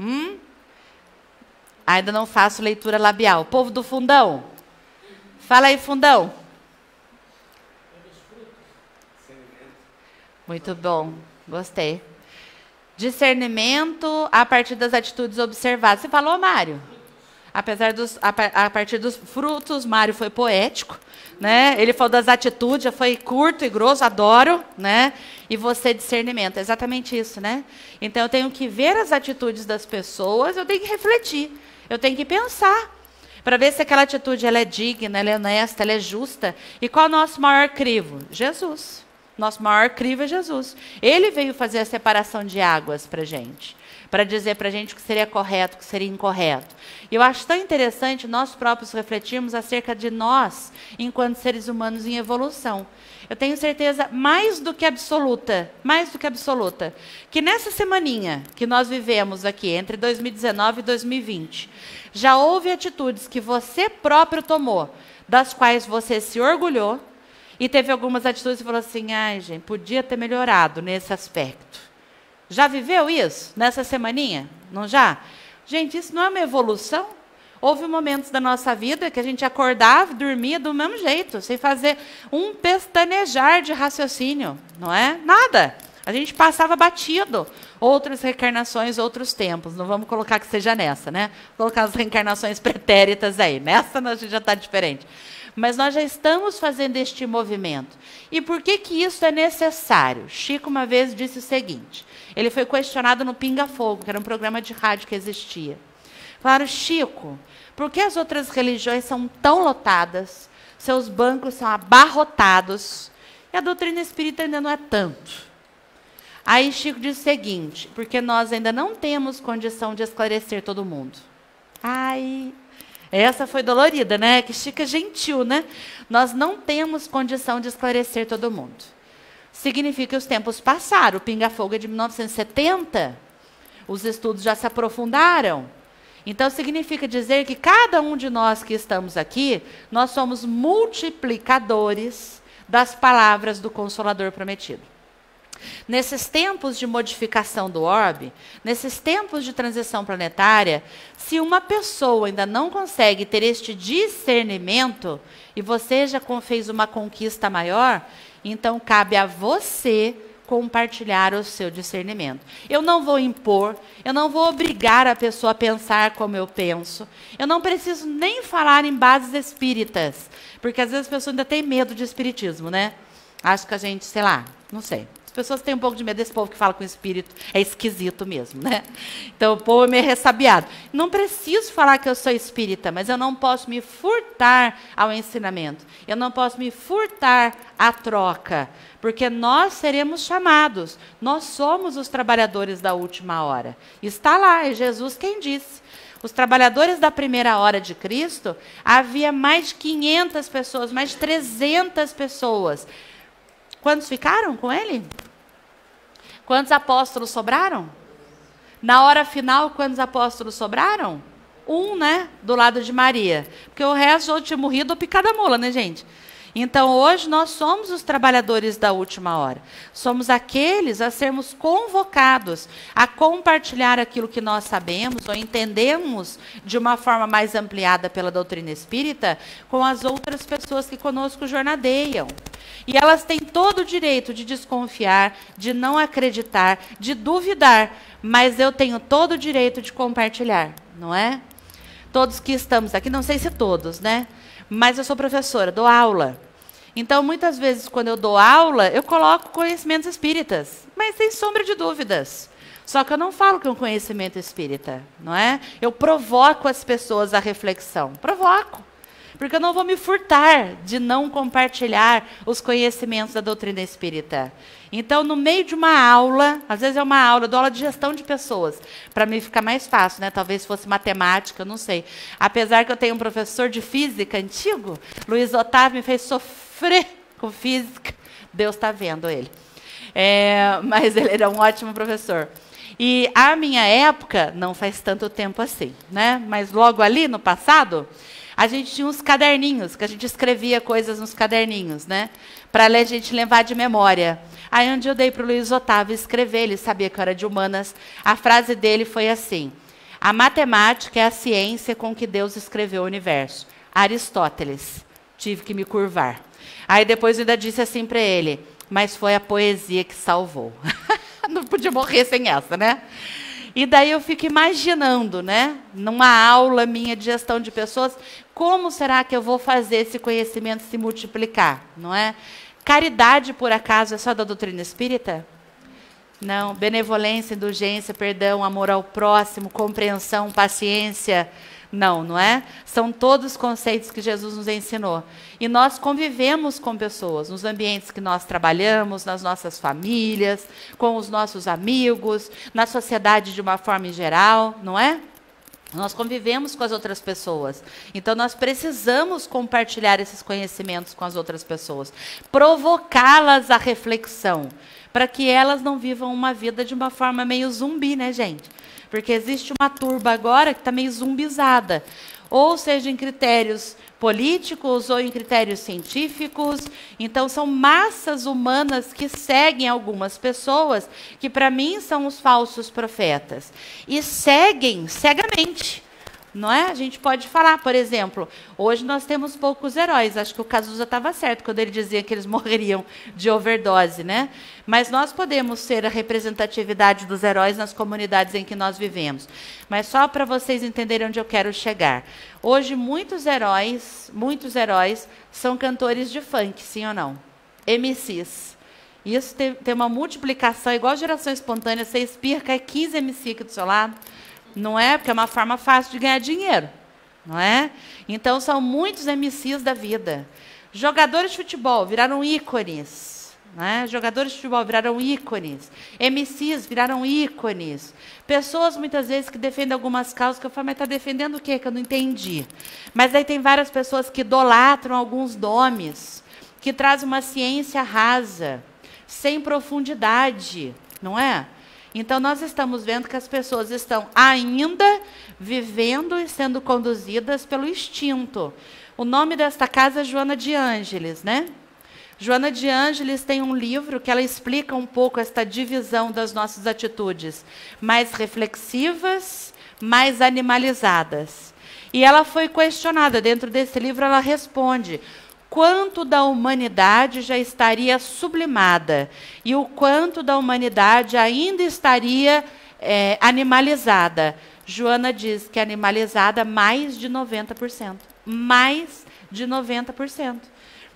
Hum? Ainda não faço leitura labial. Povo do fundão. Fala aí, fundão. Muito bom. Gostei. Discernimento a partir das atitudes observadas. Você falou, Mário? apesar dos a, a, partir dos frutos, Mário foi poético, né? Ele falou das atitudes, foi curto e grosso, adoro, né? E você discernimento, é exatamente isso, né? Então eu tenho que ver as atitudes das pessoas, eu tenho que refletir, eu tenho que pensar para ver se aquela atitude ela é digna, ela é honesta, ela é justa. E qual é o nosso maior crivo? Jesus. Nosso maior crivo é Jesus. Ele veio fazer a separação de águas para gente para dizer para a gente o que seria correto, o que seria incorreto. E eu acho tão interessante nós próprios refletirmos acerca de nós, enquanto seres humanos em evolução. Eu tenho certeza mais do que absoluta, mais do que absoluta, que nessa semaninha que nós vivemos aqui, entre 2019 e 2020, já houve atitudes que você próprio tomou, das quais você se orgulhou, e teve algumas atitudes e falou assim: ai, gente, podia ter melhorado nesse aspecto. Já viveu isso nessa semaninha? Não já? Gente, isso não é uma evolução? Houve momentos da nossa vida que a gente acordava, dormia do mesmo jeito, sem fazer um pestanejar de raciocínio, não é? Nada. A gente passava batido. Outras reencarnações, outros tempos. Não vamos colocar que seja nessa, né? Vou colocar as reencarnações pretéritas aí. Nessa a gente já está diferente. Mas nós já estamos fazendo este movimento. E por que, que isso é necessário? Chico uma vez disse o seguinte: ele foi questionado no Pinga Fogo, que era um programa de rádio que existia. Falaram, Chico, por que as outras religiões são tão lotadas, seus bancos são abarrotados, e a doutrina espírita ainda não é tanto? Aí Chico diz o seguinte: porque nós ainda não temos condição de esclarecer todo mundo. Ai, essa foi dolorida, né? Que Chico é gentil, né? Nós não temos condição de esclarecer todo mundo. Significa que os tempos passaram. O Pinga Fogo é de 1970. Os estudos já se aprofundaram. Então significa dizer que cada um de nós que estamos aqui, nós somos multiplicadores das palavras do Consolador prometido. Nesses tempos de modificação do orbe, nesses tempos de transição planetária, se uma pessoa ainda não consegue ter este discernimento, e você já fez uma conquista maior, então cabe a você compartilhar o seu discernimento. Eu não vou impor, eu não vou obrigar a pessoa a pensar como eu penso. Eu não preciso nem falar em bases espíritas, porque às vezes as pessoas ainda têm medo de espiritismo, né? Acho que a gente, sei lá, não sei. As pessoas têm um pouco de medo desse povo que fala com espírito. É esquisito mesmo, né? Então o povo é meio ressabiado. Não preciso falar que eu sou espírita, mas eu não posso me furtar ao ensinamento. Eu não posso me furtar à troca. Porque nós seremos chamados. Nós somos os trabalhadores da última hora. Está lá, é Jesus quem disse. Os trabalhadores da primeira hora de Cristo, havia mais de 500 pessoas, mais de 300 pessoas Quantos ficaram com ele? Quantos apóstolos sobraram? Na hora final, quantos apóstolos sobraram? Um, né? Do lado de Maria. Porque o resto já tinha morrido ou picada mula, né, gente? Então, hoje, nós somos os trabalhadores da última hora. Somos aqueles a sermos convocados a compartilhar aquilo que nós sabemos ou entendemos de uma forma mais ampliada pela doutrina espírita com as outras pessoas que conosco jornadeiam. E elas têm todo o direito de desconfiar, de não acreditar, de duvidar, mas eu tenho todo o direito de compartilhar, não é? Todos que estamos aqui, não sei se todos, né? Mas eu sou professora, dou aula. Então, muitas vezes, quando eu dou aula, eu coloco conhecimentos espíritas, mas sem sombra de dúvidas. Só que eu não falo que é um conhecimento espírita, não é? Eu provoco as pessoas à reflexão. Provoco. Porque eu não vou me furtar de não compartilhar os conhecimentos da doutrina espírita. Então, no meio de uma aula, às vezes é uma aula, eu dou aula de gestão de pessoas, para mim ficar mais fácil, né? Talvez fosse matemática, não sei. Apesar que eu tenho um professor de física antigo, Luiz Otávio me fez sofrer com física. Deus está vendo ele. É, [LAUGHS] mas ele era um ótimo professor. E a minha época, não faz tanto tempo assim, né? Mas logo ali no passado, a gente tinha uns caderninhos, que a gente escrevia coisas nos caderninhos, né? Para a gente levar de memória. Aí onde eu dei para o Luiz Otávio escrever, ele sabia que eu era de humanas. A frase dele foi assim: A matemática é a ciência com que Deus escreveu o universo. Aristóteles. Tive que me curvar. Aí depois eu ainda disse assim para ele: Mas foi a poesia que salvou. [LAUGHS] Não podia morrer sem essa, né? E daí eu fico imaginando, né, numa aula minha de gestão de pessoas, como será que eu vou fazer esse conhecimento se multiplicar, não é? Caridade, por acaso, é só da doutrina espírita? Não. Benevolência, indulgência, perdão, amor ao próximo, compreensão, paciência. Não, não é? São todos conceitos que Jesus nos ensinou. E nós convivemos com pessoas nos ambientes que nós trabalhamos, nas nossas famílias, com os nossos amigos, na sociedade de uma forma em geral, não é? Nós convivemos com as outras pessoas. Então, nós precisamos compartilhar esses conhecimentos com as outras pessoas, provocá-las à reflexão, para que elas não vivam uma vida de uma forma meio zumbi, né, gente? Porque existe uma turba agora que está meio zumbizada. ou seja em critérios políticos ou em critérios científicos. Então, são massas humanas que seguem algumas pessoas, que para mim são os falsos profetas. E seguem cegamente. Não é? A gente pode falar, por exemplo, hoje nós temos poucos heróis. Acho que o Cazuza estava certo quando ele dizia que eles [LAUGHS] morreriam de overdose, né? Mas nós podemos ser a representatividade dos heróis nas comunidades em que nós vivemos. Mas só para vocês entenderem onde eu quero chegar. Hoje muitos heróis, muitos heróis são cantores de funk, sim ou não? MCs. Isso tem, tem uma multiplicação, igual geração espontânea, você espirra, cai 15 MC aqui do seu lado. Não é? Porque é uma forma fácil de ganhar dinheiro. Não é? Então são muitos MCs da vida. Jogadores de futebol viraram ícones. Né? Jogadores de futebol viraram ícones. MCs viraram ícones. Pessoas, muitas vezes, que defendem algumas causas que eu falo, mas está defendendo o quê? Que eu não entendi. Mas aí tem várias pessoas que idolatram alguns nomes, que trazem uma ciência rasa, sem profundidade, não é? Então, nós estamos vendo que as pessoas estão ainda vivendo e sendo conduzidas pelo instinto. O nome desta casa é Joana de Ângeles, né? Joana de Ângeles tem um livro que ela explica um pouco esta divisão das nossas atitudes, mais reflexivas, mais animalizadas. E ela foi questionada dentro desse livro, ela responde: quanto da humanidade já estaria sublimada e o quanto da humanidade ainda estaria é, animalizada. Joana diz que animalizada mais de 90%. Mais de 90%.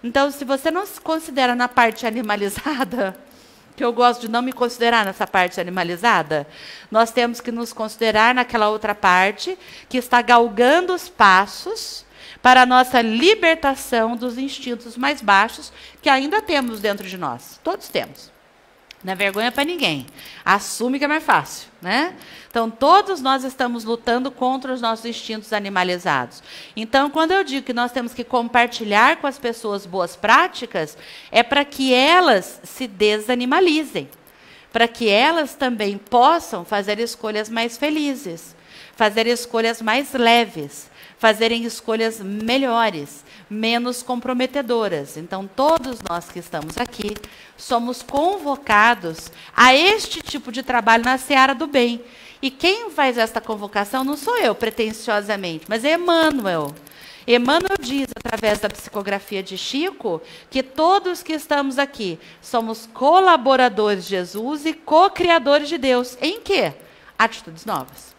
Então, se você não se considera na parte animalizada, [LAUGHS] que eu gosto de não me considerar nessa parte animalizada, nós temos que nos considerar naquela outra parte que está galgando os passos para a nossa libertação dos instintos mais baixos que ainda temos dentro de nós. Todos temos. Não é vergonha para ninguém. Assume que é mais fácil, né? Então, todos nós estamos lutando contra os nossos instintos animalizados. Então, quando eu digo que nós temos que compartilhar com as pessoas boas práticas, é para que elas se desanimalizem, para que elas também possam fazer escolhas mais felizes, fazer escolhas mais leves, fazerem escolhas melhores, menos comprometedoras. Então, todos nós que estamos aqui somos convocados a este tipo de trabalho na seara do bem. E quem faz esta convocação não sou eu, pretensiosamente, mas é Emmanuel. Emmanuel diz, através da psicografia de Chico, que todos que estamos aqui somos colaboradores de Jesus e co-criadores de Deus. Em quê? Atitudes novas.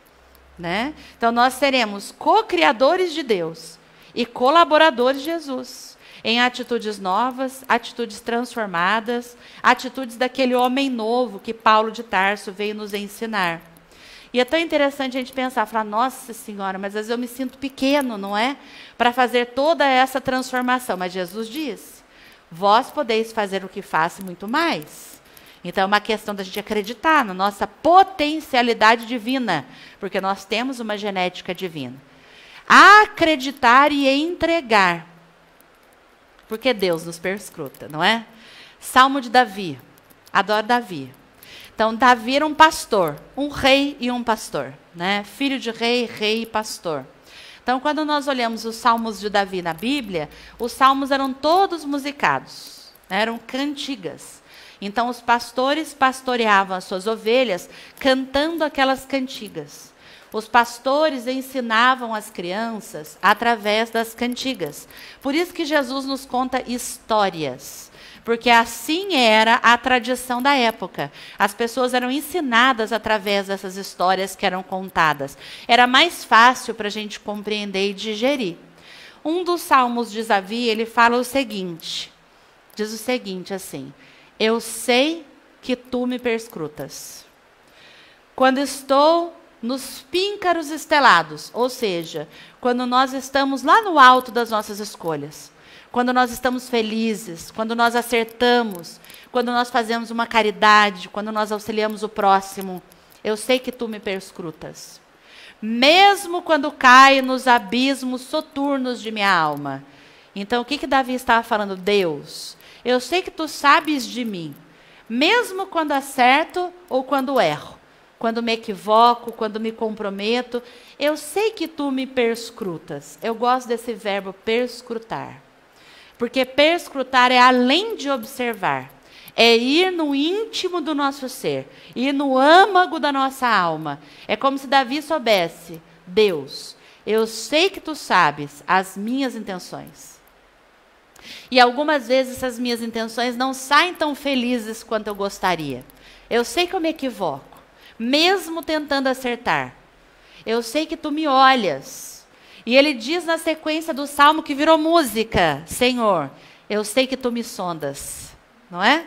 Né? Então, nós seremos co-criadores de Deus e colaboradores de Jesus em atitudes novas, atitudes transformadas, atitudes daquele homem novo que Paulo de Tarso veio nos ensinar. E é tão interessante a gente pensar, falar, nossa senhora, mas às vezes eu me sinto pequeno, não é? Para fazer toda essa transformação. Mas Jesus diz, vós podeis fazer o que faço muito mais. Então é uma questão da gente acreditar na nossa potencialidade divina, porque nós temos uma genética divina. Acreditar e entregar. Porque Deus nos perscruta, não é? Salmo de Davi. Adoro Davi. Então, Davi era um pastor, um rei e um pastor, né? Filho de rei, rei e pastor. Então, quando nós olhamos os salmos de Davi na Bíblia, os salmos eram todos musicados, né? eram cantigas. Então os pastores pastoreavam as suas ovelhas cantando aquelas cantigas. Os pastores ensinavam as crianças através das cantigas. Por isso que Jesus nos conta histórias. Porque assim era a tradição da época. As pessoas eram ensinadas através dessas histórias que eram contadas. Era mais fácil para a gente compreender e digerir. Um dos salmos de Davi, ele fala o seguinte: diz o seguinte assim: eu sei que tu me perscrutas. Quando estou nos píncaros estelados, ou seja, quando nós estamos lá no alto das nossas escolhas, quando nós estamos felizes, quando nós acertamos, quando nós fazemos uma caridade, quando nós auxiliamos o próximo, eu sei que tu me perscrutas. Mesmo quando caio nos abismos soturnos de minha alma. Então, o que, que Davi estava falando? Deus, eu sei que tu sabes de mim, mesmo quando acerto ou quando erro. quando me equivoco, quando me comprometo. Eu sei que tu me perscrutas. Eu gosto desse verbo perscrutar. Porque perscrutar é além de observar. É ir no íntimo do nosso ser, ir no âmago da nossa alma. É como se Davi soubesse: Deus, eu sei que tu sabes as minhas intenções. E algumas vezes essas minhas intenções não saem tão felizes quanto eu gostaria. Eu sei que eu me equivoco, mesmo tentando acertar. Eu sei que tu me olhas e ele diz na sequência do salmo que virou música: Senhor, eu sei que tu me sondas, não é?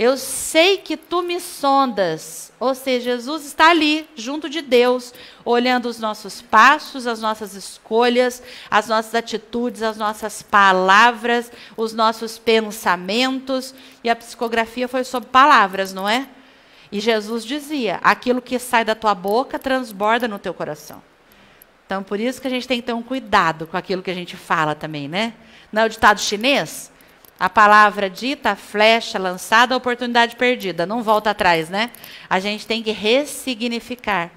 Eu sei que tu me sondas. Ou seja, Jesus está ali, junto de Deus, olhando os nossos passos, as nossas escolhas, as nossas atitudes, as nossas palavras, os nossos pensamentos. E a psicografia foi sobre palavras, não é? E Jesus dizia: aquilo que sai da tua boca transborda no teu coração. Então, por isso que a gente tem que ter um cuidado com aquilo que a gente fala também, né? Não é o ditado chinês? A palavra dita, a flecha lançada, a oportunidade perdida. Não volta atrás, né? A gente tem que ressignificar.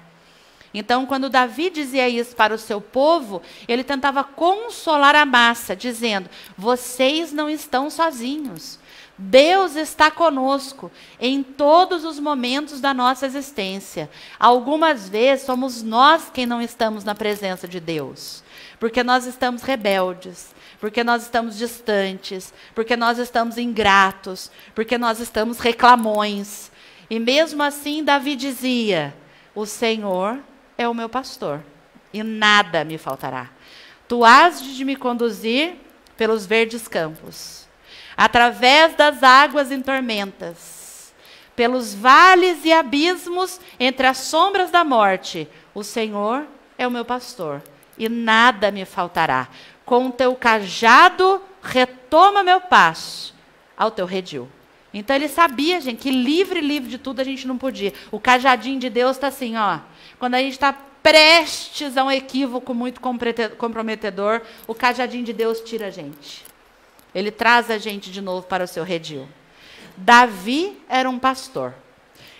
Então, quando Davi dizia isso para o seu povo, ele tentava consolar a massa, dizendo: vocês não estão sozinhos. Deus está conosco em todos os momentos da nossa existência. Algumas vezes somos nós quem não estamos na presença de Deus, porque nós estamos rebeldes, porque nós estamos distantes, porque nós estamos ingratos, porque nós estamos reclamões. E mesmo assim, Davi dizia: O Senhor é o meu pastor e nada me faltará. Tu has de me conduzir pelos verdes campos através das águas em tormentas, pelos vales e abismos entre as sombras da morte. O Senhor é o meu pastor e nada me faltará. Com teu cajado retoma meu passo ao teu redil. Então ele sabia, gente, que livre, livre de tudo a gente não podia. O cajadinho de Deus está assim, ó. Quando a gente está prestes a um equívoco muito comprometedor, o cajadinho de Deus tira a gente. Ele traz a gente de novo para o seu redil. Davi era um pastor.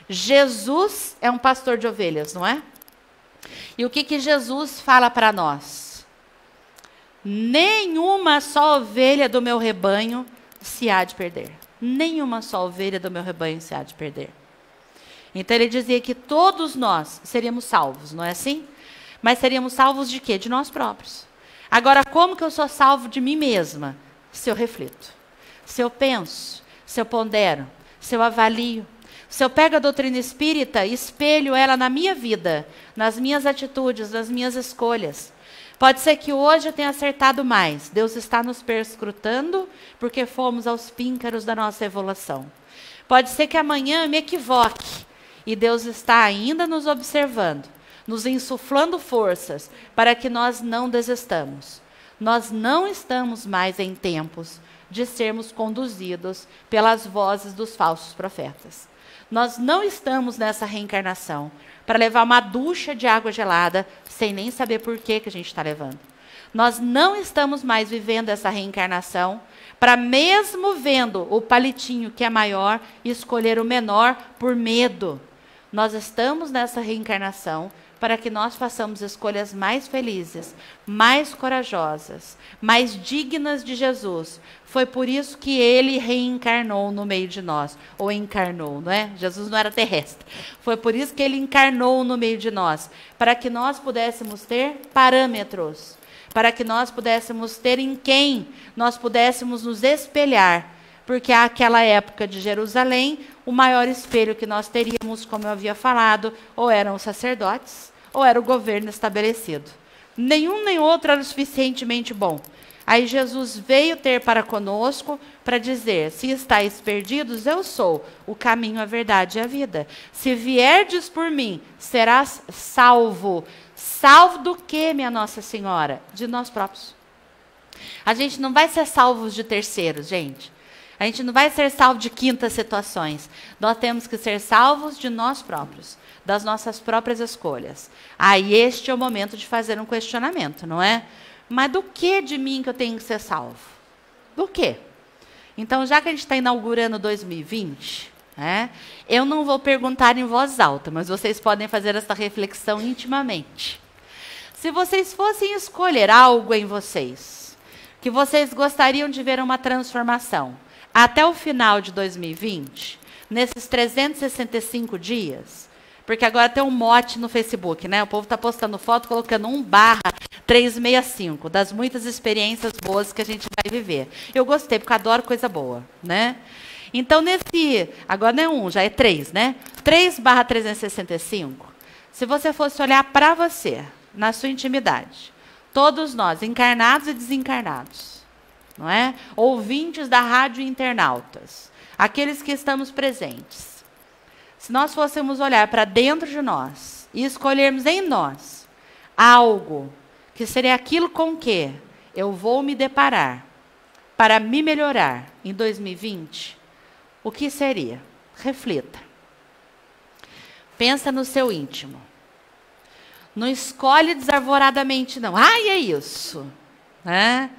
Jesus é um pastor de ovelhas, não é? E o que, que Jesus fala para nós? Nenhuma só ovelha do meu rebanho se há de perder. Nenhuma só ovelha do meu rebanho se há de perder. Então ele dizia que todos nós seríamos salvos, não é assim? Mas seríamos salvos de quê? De nós próprios. Agora, como que eu sou salvo de mim mesma? se eu reflito, se eu penso, se eu pondero, se eu avalio, se eu pego a doutrina espírita e espelho ela na minha vida, nas minhas atitudes, nas minhas escolhas. Pode ser que hoje eu tenha acertado mais. Deus está nos perscrutando porque fomos aos píncaros da nossa evolução. Pode ser que amanhã eu me equivoque e Deus está ainda nos observando, nos insuflando forças para que nós não desistamos. Nós não estamos mais em tempos de sermos conduzidos pelas vozes dos falsos profetas. Nós não estamos nessa reencarnação para levar uma ducha de água gelada sem nem saber por que, que a gente está levando. Nós não estamos mais vivendo essa reencarnação para, mesmo vendo o palitinho que é maior, escolher o menor por medo. Nós estamos nessa reencarnação para que nós façamos escolhas mais felizes, mais corajosas, mais dignas de Jesus. Foi por isso que ele reencarnou no meio de nós, ou encarnou, não é? Jesus não era terrestre. Foi por isso que ele encarnou no meio de nós, para que nós pudéssemos ter parâmetros, para que nós pudéssemos ter em quem nós pudéssemos nos espelhar porque aquela época de Jerusalém, o maior espelho que nós teríamos, como eu havia falado, ou eram os sacerdotes, ou era o governo estabelecido. Nenhum nem outro era suficientemente bom. Aí Jesus veio ter para conosco para dizer: se estáis perdidos, eu sou o caminho, a verdade e a vida. Se vierdes por mim, serás salvo. Salvo do que, minha Nossa Senhora? De nós próprios. A gente não vai ser salvos de terceiros, gente. A gente não vai ser salvo de quintas situações. Nós temos que ser salvos de nós próprios das nossas próprias escolhas. Aí este é o momento de fazer um questionamento, não é? Mas do que de mim que eu tenho que ser salvo? Do que? Então, já que a gente está inaugurando 2020, Né? Eu não vou perguntar em voz alta, mas vocês podem fazer essa reflexão intimamente. Se vocês fossem escolher algo em vocês, que vocês gostariam de ver uma transformação até o final de 2020, nesses 365 dias, porque agora tem um mote no Facebook, né? O povo está postando foto colocando 1 barra 365, das muitas experiências boas que a gente vai viver. Eu gostei, porque adoro coisa boa, né? Então, nesse. Agora não é um, já é três, né? 3 barra 365. Se você fosse olhar para você, na sua intimidade, todos nós, encarnados e desencarnados, não é? Ouvintes da rádio internautas, aqueles que estamos presentes. Se nós fôssemos olhar para dentro de nós e escolhermos em nós algo que seria aquilo com que eu vou me deparar para me melhorar em 2020, o que seria? Reflita. Pensa no seu íntimo. Não escolhe desarvoradamente, não. Ai, é isso. Né?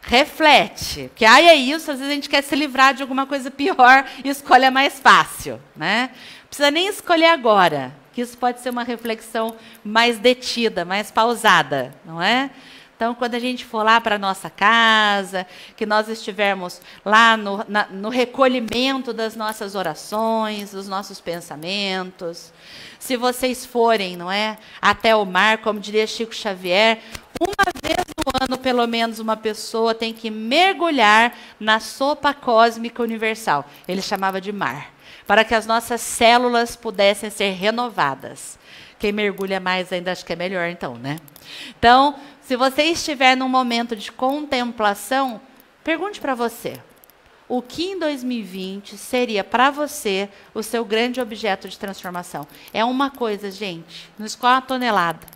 Reflete. Porque, ai, é isso. Às vezes a gente quer se livrar de alguma coisa pior e escolhe a mais fácil. Né? Precisa nem escolher agora que isso pode ser uma reflexão mais detida, mais pausada, não é? Então, quando a gente for lá para a nossa casa, que nós estivermos lá no, na, no recolhimento das nossas orações, dos nossos pensamentos, se vocês forem, não é, até o mar, como diria Chico Xavier, uma vez no ano, pelo menos, uma pessoa tem que mergulhar na sopa cósmica universal. Ele chamava de mar para que as nossas células pudessem ser renovadas. Quem mergulha mais ainda acho que é melhor, então, né? Então, se você estiver num momento de contemplação, pergunte para você: o que em 2020 seria para você o seu grande objeto de transformação? É uma coisa, gente, não escolhe uma tonelada.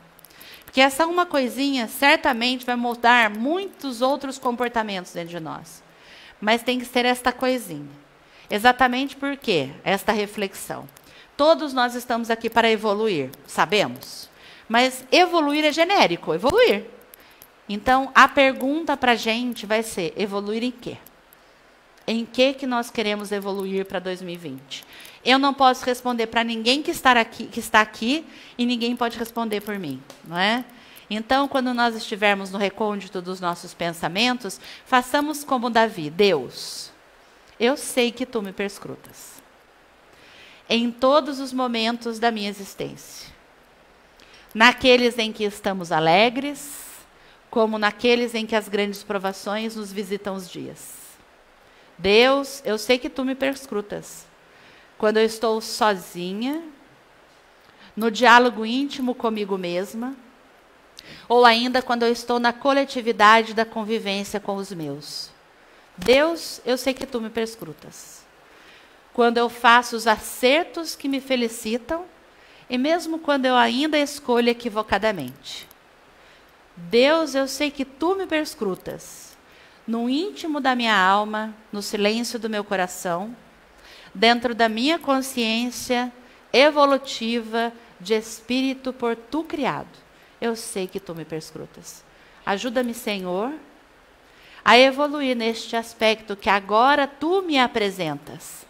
Porque essa uma coisinha certamente vai mudar muitos outros comportamentos dentro de nós. Mas tem que ser esta coisinha. Exatamente por quê? Esta reflexão. Todos nós estamos aqui para evoluir, sabemos. Mas evoluir é genérico, evoluir. Então, a pergunta para a gente vai ser: evoluir em quê? Em que, que nós queremos evoluir para 2020? Eu não posso responder para ninguém que está, aqui, que está aqui e ninguém pode responder por mim, não é? Então, quando nós estivermos no recôndito dos nossos pensamentos, façamos como Davi: Deus, eu sei que tu me perscrutas. Em todos os momentos da minha existência. Naqueles em que estamos alegres, como naqueles em que as grandes provações nos visitam os dias. Deus, eu sei que tu me perscrutas. Quando eu estou sozinha, no diálogo íntimo comigo mesma, ou ainda quando eu estou na coletividade da convivência com os meus. Deus, eu sei que tu me perscrutas. Quando eu faço os acertos que me felicitam, e mesmo quando eu ainda escolho equivocadamente. Deus, eu sei que tu me perscrutas. No íntimo da minha alma, no silêncio do meu coração, dentro da minha consciência evolutiva de espírito por tu criado. Eu sei que tu me perscrutas. Ajuda-me, Senhor, a evoluir neste aspecto que agora tu me apresentas.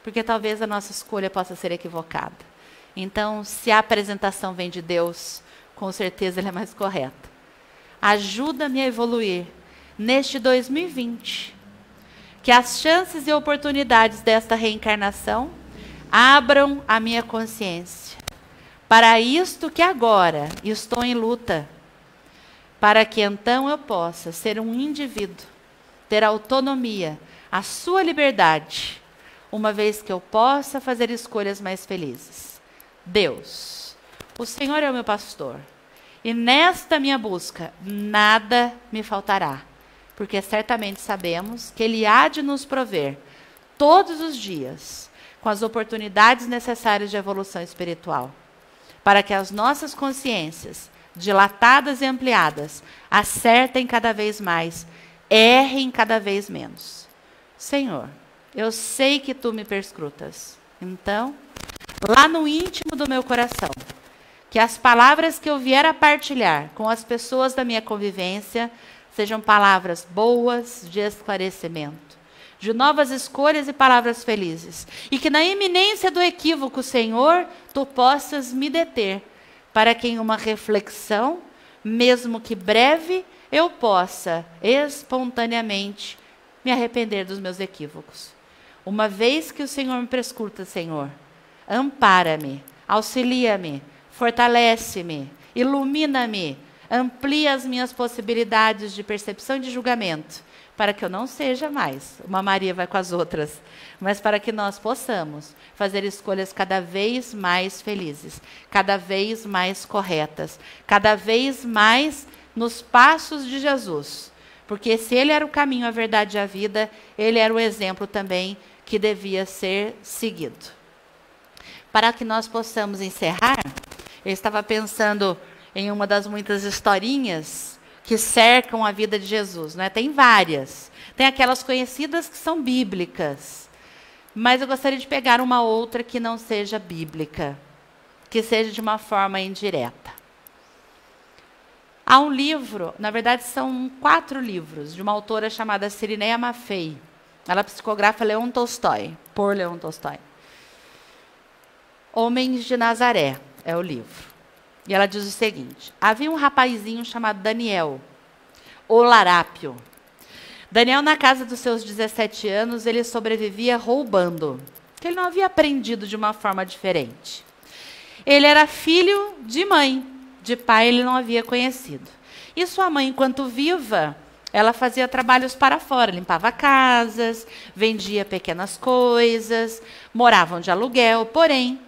Porque talvez a nossa escolha possa ser equivocada. Então, se a apresentação vem de Deus, com certeza ela é mais correta. Ajuda-me a evoluir neste 2020. Que as chances e oportunidades desta reencarnação abram a minha consciência. Para isto que agora estou em luta para que então eu possa ser um indivíduo, ter autonomia, a sua liberdade, uma vez que eu possa fazer escolhas mais felizes. Deus, o Senhor é o meu pastor, e nesta minha busca nada me faltará, porque certamente sabemos que Ele há de nos prover todos os dias com as oportunidades necessárias de evolução espiritual, para que as nossas consciências dilatadas e ampliadas, acertem cada vez mais, errem cada vez menos. Senhor, eu sei que tu me perscrutas. Então, lá no íntimo do meu coração, que as palavras que eu vier a partilhar com as pessoas da minha convivência sejam palavras boas de esclarecimento, de novas escolhas e palavras felizes. E que na iminência do equívoco, Senhor, tu possas me deter, para que em uma reflexão, mesmo que breve, eu possa espontaneamente me arrepender dos meus equívocos. Uma vez que o Senhor me prescruta, Senhor, ampara-me, auxilia-me, fortalece-me, ilumina-me, amplia as minhas possibilidades de percepção e de julgamento, para que eu não seja mais uma Maria vai com as outras, mas para que nós possamos fazer escolhas cada vez mais felizes, cada vez mais corretas, cada vez mais nos passos de Jesus. Porque se ele era o caminho, a verdade e a vida, ele era o exemplo também que devia ser seguido. Para que nós possamos encerrar, eu estava pensando em uma das muitas historinhas que cercam a vida de Jesus. Né? Tem várias. Tem aquelas conhecidas que são bíblicas. Mas eu gostaria de pegar uma outra que não seja bíblica, que seja de uma forma indireta. Há um livro, na verdade são quatro livros, de uma autora chamada Sirineia Maffei. Ela psicografa Leon Tolstói, por Leon Tolstói. Homens de Nazaré é o livro. E ela diz o seguinte: havia um rapazinho chamado Daniel, ou Larápio. Daniel, na casa dos seus 17 anos, ele sobrevivia roubando, que ele não havia aprendido de uma forma diferente. Ele era filho de mãe, de pai ele não havia conhecido. E sua mãe, enquanto viva, ela fazia trabalhos para fora, limpava casas, vendia pequenas coisas, moravam de aluguel, porém,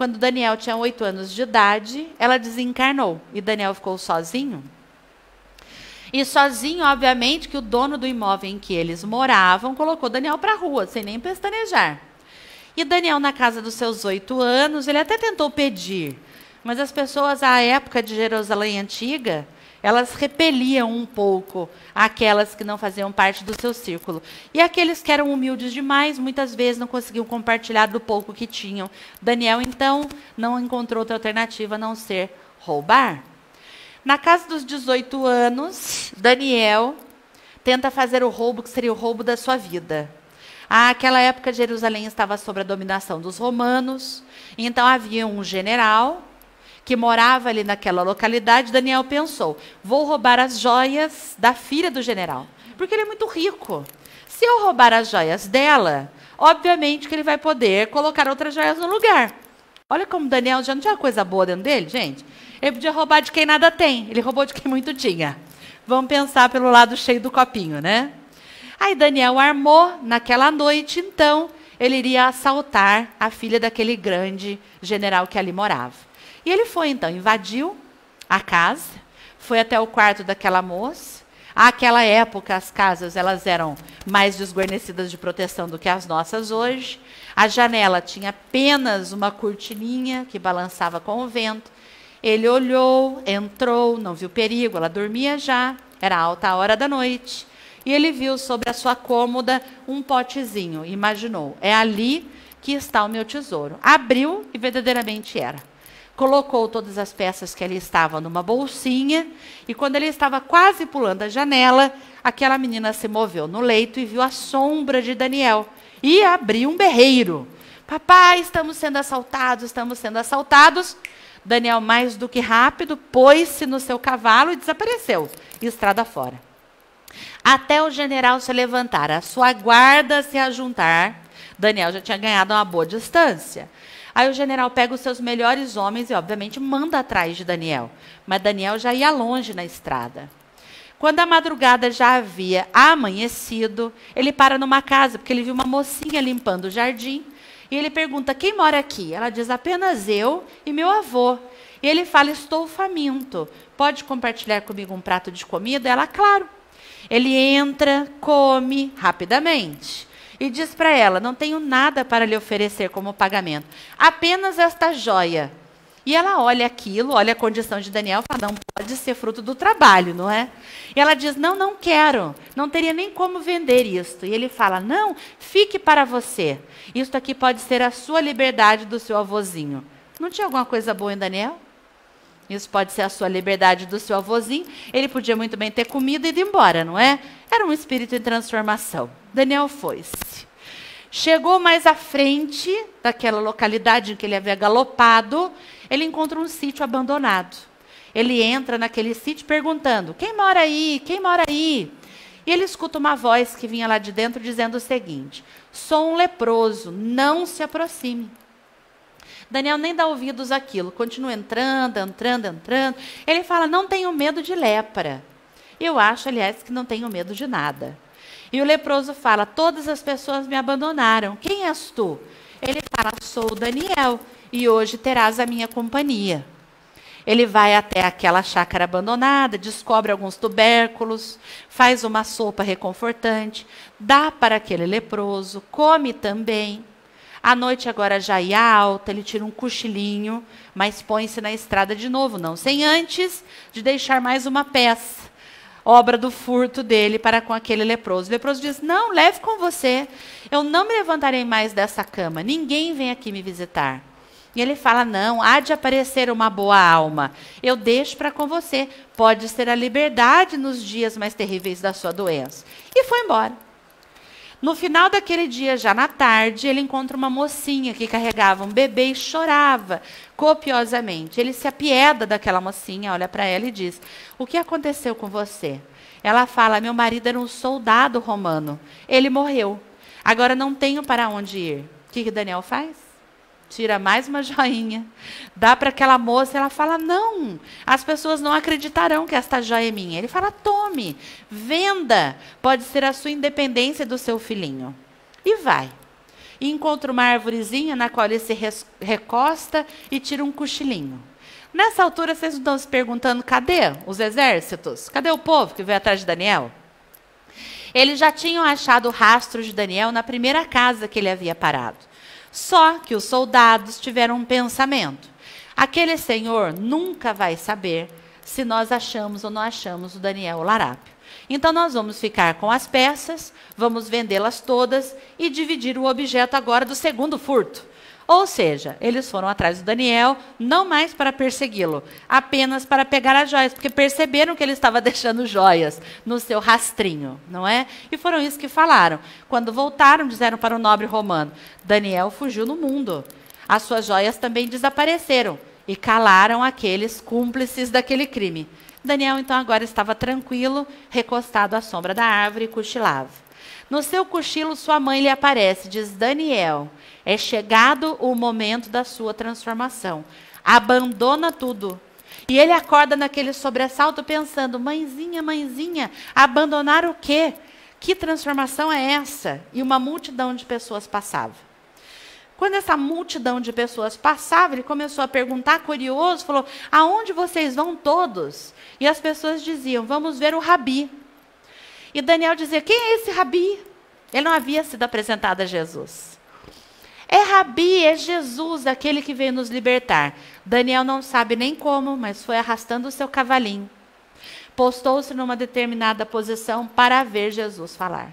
quando Daniel tinha oito anos de idade, ela desencarnou e Daniel ficou sozinho. E sozinho, obviamente, que o dono do imóvel em que eles moravam colocou Daniel para a rua, sem nem pestanejar. E Daniel, na casa dos seus oito anos, ele até tentou pedir, mas as pessoas à época de Jerusalém antiga elas repeliam um pouco aquelas que não faziam parte do seu círculo. E aqueles que eram humildes demais, muitas vezes não conseguiam compartilhar do pouco que tinham. Daniel, então, não encontrou outra alternativa a não ser roubar. Na casa dos 18 anos, Daniel tenta fazer o roubo que seria o roubo da sua vida. Àquela época, Jerusalém estava sob a dominação dos romanos, então havia um general que morava ali naquela localidade, Daniel pensou: vou roubar as joias da filha do general, porque ele é muito rico. Se eu roubar as joias dela, obviamente que ele vai poder colocar outras joias no lugar. Olha como Daniel já não tinha coisa boa dentro dele, gente. Ele podia roubar de quem nada tem, ele roubou de quem muito tinha. Vamos pensar pelo lado cheio do copinho, né? Aí Daniel armou naquela noite, então, ele iria assaltar a filha daquele grande general que ali morava. E ele foi então, invadiu a casa, foi até o quarto daquela moça. Àquela época, as casas elas eram mais desguarnecidas de proteção do que as nossas hoje. A janela tinha apenas uma cortininha que balançava com o vento. Ele olhou, entrou, não viu perigo, ela dormia já, era alta hora da noite. E ele viu sobre a sua cômoda um potezinho, imaginou, é ali que está o meu tesouro. Abriu e verdadeiramente era colocou todas as peças que ali estavam numa bolsinha, e quando ele estava quase pulando a janela, aquela menina se moveu no leito e viu a sombra de Daniel e abriu um berreiro. Papai, estamos sendo assaltados, estamos sendo assaltados. Daniel, mais do que rápido, pôs-se no seu cavalo e desapareceu, estrada fora. Até o general se levantar, a sua guarda se ajuntar, Daniel já tinha ganhado uma boa distância. Aí o general pega os seus melhores homens e, obviamente, manda atrás de Daniel. Mas Daniel já ia longe na estrada. Quando a madrugada já havia amanhecido, ele para numa casa, porque ele viu uma mocinha limpando o jardim. E ele pergunta: Quem mora aqui? Ela diz: Apenas eu e meu avô. E ele fala: Estou faminto. Pode compartilhar comigo um prato de comida? Ela, claro. Ele entra, come rapidamente e diz para ela: Não tenho nada para lhe oferecer como pagamento, apenas esta joia. E ela olha aquilo, olha a condição de Daniel, fala: Não pode ser fruto do trabalho, não é? E ela diz: Não, não quero, não teria nem como vender isto. E ele fala: Não, fique para você. Isto aqui pode ser a sua liberdade do seu avôzinho. Não tinha alguma coisa boa em Daniel? Isso pode ser a sua liberdade do seu avôzinho. Ele podia muito bem ter comido e ido embora, não é? Era um espírito em transformação. Daniel foi-se. Chegou mais à frente daquela localidade em que ele havia galopado, ele encontra um sítio abandonado. Ele entra naquele sítio perguntando: Quem mora aí? Quem mora aí? E ele escuta uma voz que vinha lá de dentro dizendo o seguinte: Sou um leproso, não se aproxime. Daniel nem dá ouvidos àquilo, continua entrando, entrando, entrando. Ele fala: Não tenho medo de lepra. Eu acho, aliás, que não tenho medo de nada. E o leproso fala: Todas as pessoas me abandonaram. Quem és tu? Ele fala: Sou Daniel, e hoje terás a minha companhia. Ele vai até aquela chácara abandonada, descobre alguns tubérculos, faz uma sopa reconfortante, dá para aquele leproso, come também. A noite agora já ia alta, ele tira um cochilinho, mas põe-se na estrada de novo, não sem antes de deixar mais uma peça, obra do furto dele para com aquele leproso. O leproso diz: Não, leve com você, eu não me levantarei mais dessa cama, ninguém vem aqui me visitar. E ele fala: Não, há de aparecer uma boa alma. Eu deixo para com você. Pode ser a liberdade nos dias mais terríveis da sua doença. E foi embora. No final daquele dia, já na tarde, ele encontra uma mocinha que carregava um bebê e chorava copiosamente. Ele se apieda daquela mocinha, olha para ela e diz: O que aconteceu com você? Ela fala: Meu marido era um soldado romano. Ele morreu. Agora não tenho para onde ir. O que, que Daniel faz? Tira mais uma [LAUGHS] joinha, dá para aquela moça, ela fala: "Não, as pessoas não acreditarão que esta joia é minha". Ele fala: "Tome, venda, pode ser a sua independência do seu filhinho". E vai. E encontra uma árvorezinha na qual ele se recosta e tira um cochilinho. Nessa altura, vocês estão se perguntando: cadê os exércitos? Cadê o povo que veio atrás de Daniel? Eles já tinham achado o rastro de Daniel na primeira casa que ele havia parado. Só que os soldados tiveram um pensamento: aquele senhor nunca vai saber se nós achamos ou não achamos o Daniel Larápio. Então nós vamos ficar com as peças, vamos vendê-las todas e dividir o objeto agora do segundo furto. Ou seja, eles foram atrás do Daniel, não mais para persegui-lo, apenas para pegar as joias, porque perceberam que ele estava [LAUGHS] deixando joias no seu rastrinho, não é? E foram isso que falaram. Quando voltaram, disseram para o nobre romano: Daniel fugiu no mundo. As suas joias também desapareceram e calaram aqueles cúmplices daquele crime. Daniel então agora estava tranquilo, recostado à sombra da árvore e cochilava. No seu cochilo, sua mãe lhe aparece, diz: Daniel, é chegado o momento da sua transformação. Abandona tudo. E ele acorda naquele sobressalto pensando: mãezinha, mãezinha, abandonar o quê? Que transformação é essa? E uma multidão de pessoas passava. Quando essa multidão de pessoas passava, ele começou a perguntar, curioso, falou: Aonde vocês vão todos? E as pessoas diziam: Vamos ver o rabi. E Daniel dizia: Quem é esse rabi? Ele não havia sido apresentado a Jesus. É rabi, é Jesus, aquele que veio nos libertar. Daniel não sabe nem como, mas foi arrastando o seu cavalinho. Postou-se numa determinada posição para ver Jesus falar.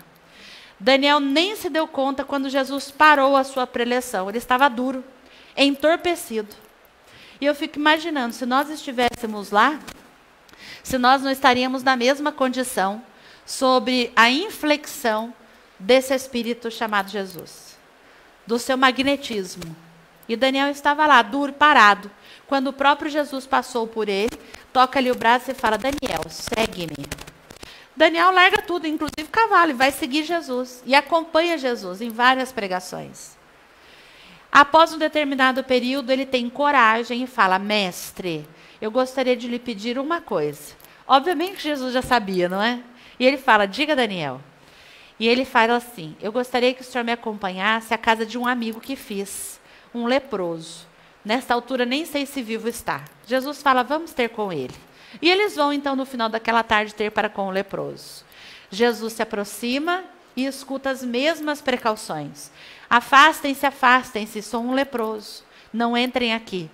Daniel nem se deu conta quando Jesus parou a sua preleção. Ele estava duro, entorpecido. E eu fico imaginando, se nós estivéssemos lá, se nós não estaríamos na mesma condição, sobre a inflexão desse espírito chamado Jesus, do seu magnetismo. E Daniel estava lá, duro, parado. Quando o próprio Jesus passou por ele, toca-lhe o braço e fala: Daniel, segue-me. Daniel larga tudo, inclusive o cavalo, e vai seguir Jesus. E acompanha Jesus em várias pregações. Após um determinado período, ele tem coragem e fala: Mestre, eu gostaria de lhe pedir uma coisa. Obviamente Jesus já sabia, não é? E ele fala: Diga, Daniel. E ele fala assim: Eu gostaria que o senhor me acompanhasse à casa de um amigo que fiz, um leproso. Nesta altura, nem sei se vivo está. Jesus fala: Vamos ter com ele. E eles vão, então, no final daquela tarde, ter para com o leproso. Jesus se aproxima e escuta as mesmas precauções. Afastem-se, afastem-se, sou um leproso. Não entrem aqui.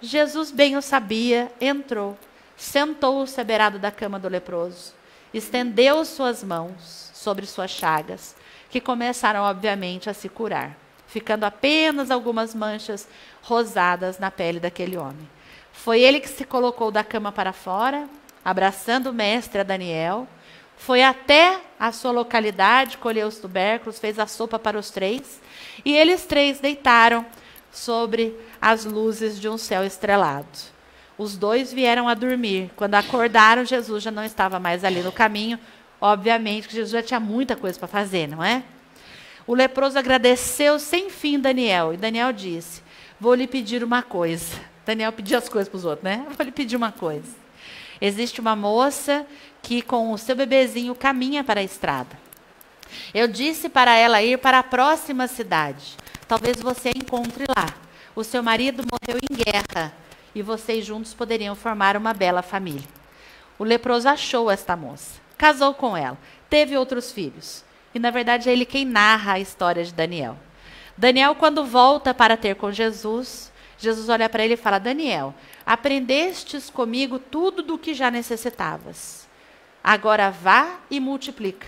Jesus bem o sabia, entrou, sentou-se à beirada da cama do leproso estendeu suas mãos sobre suas chagas, que começaram, obviamente, a se curar, ficando apenas algumas manchas rosadas na pele daquele homem. Foi ele que se colocou da cama para fora, abraçando o mestre a Daniel. Foi até a sua localidade, colheu os tubérculos, fez a sopa para os três. E eles três deitaram sobre as luzes de um céu estrelado. Os dois vieram a dormir. Quando acordaram, Jesus já não estava mais ali no caminho. Obviamente que Jesus já tinha muita coisa para fazer, não é? O leproso agradeceu sem fim Daniel. E Daniel disse: Vou lhe pedir uma coisa. Daniel pediu as coisas para os outros, né? Vou lhe pedir uma coisa. Existe uma moça que, com o seu bebezinho, caminha para a estrada. Eu disse para ela ir para a próxima cidade. Talvez você a encontre lá. O seu marido morreu em guerra e vocês juntos poderiam formar uma bela família. O leproso achou esta moça, casou com ela, teve outros filhos. E na verdade é ele quem narra a história de Daniel. Daniel, quando volta para ter com Jesus, Jesus olha para ele e fala: Daniel, aprendestes comigo tudo do que já necessitavas. Agora vá e multiplica.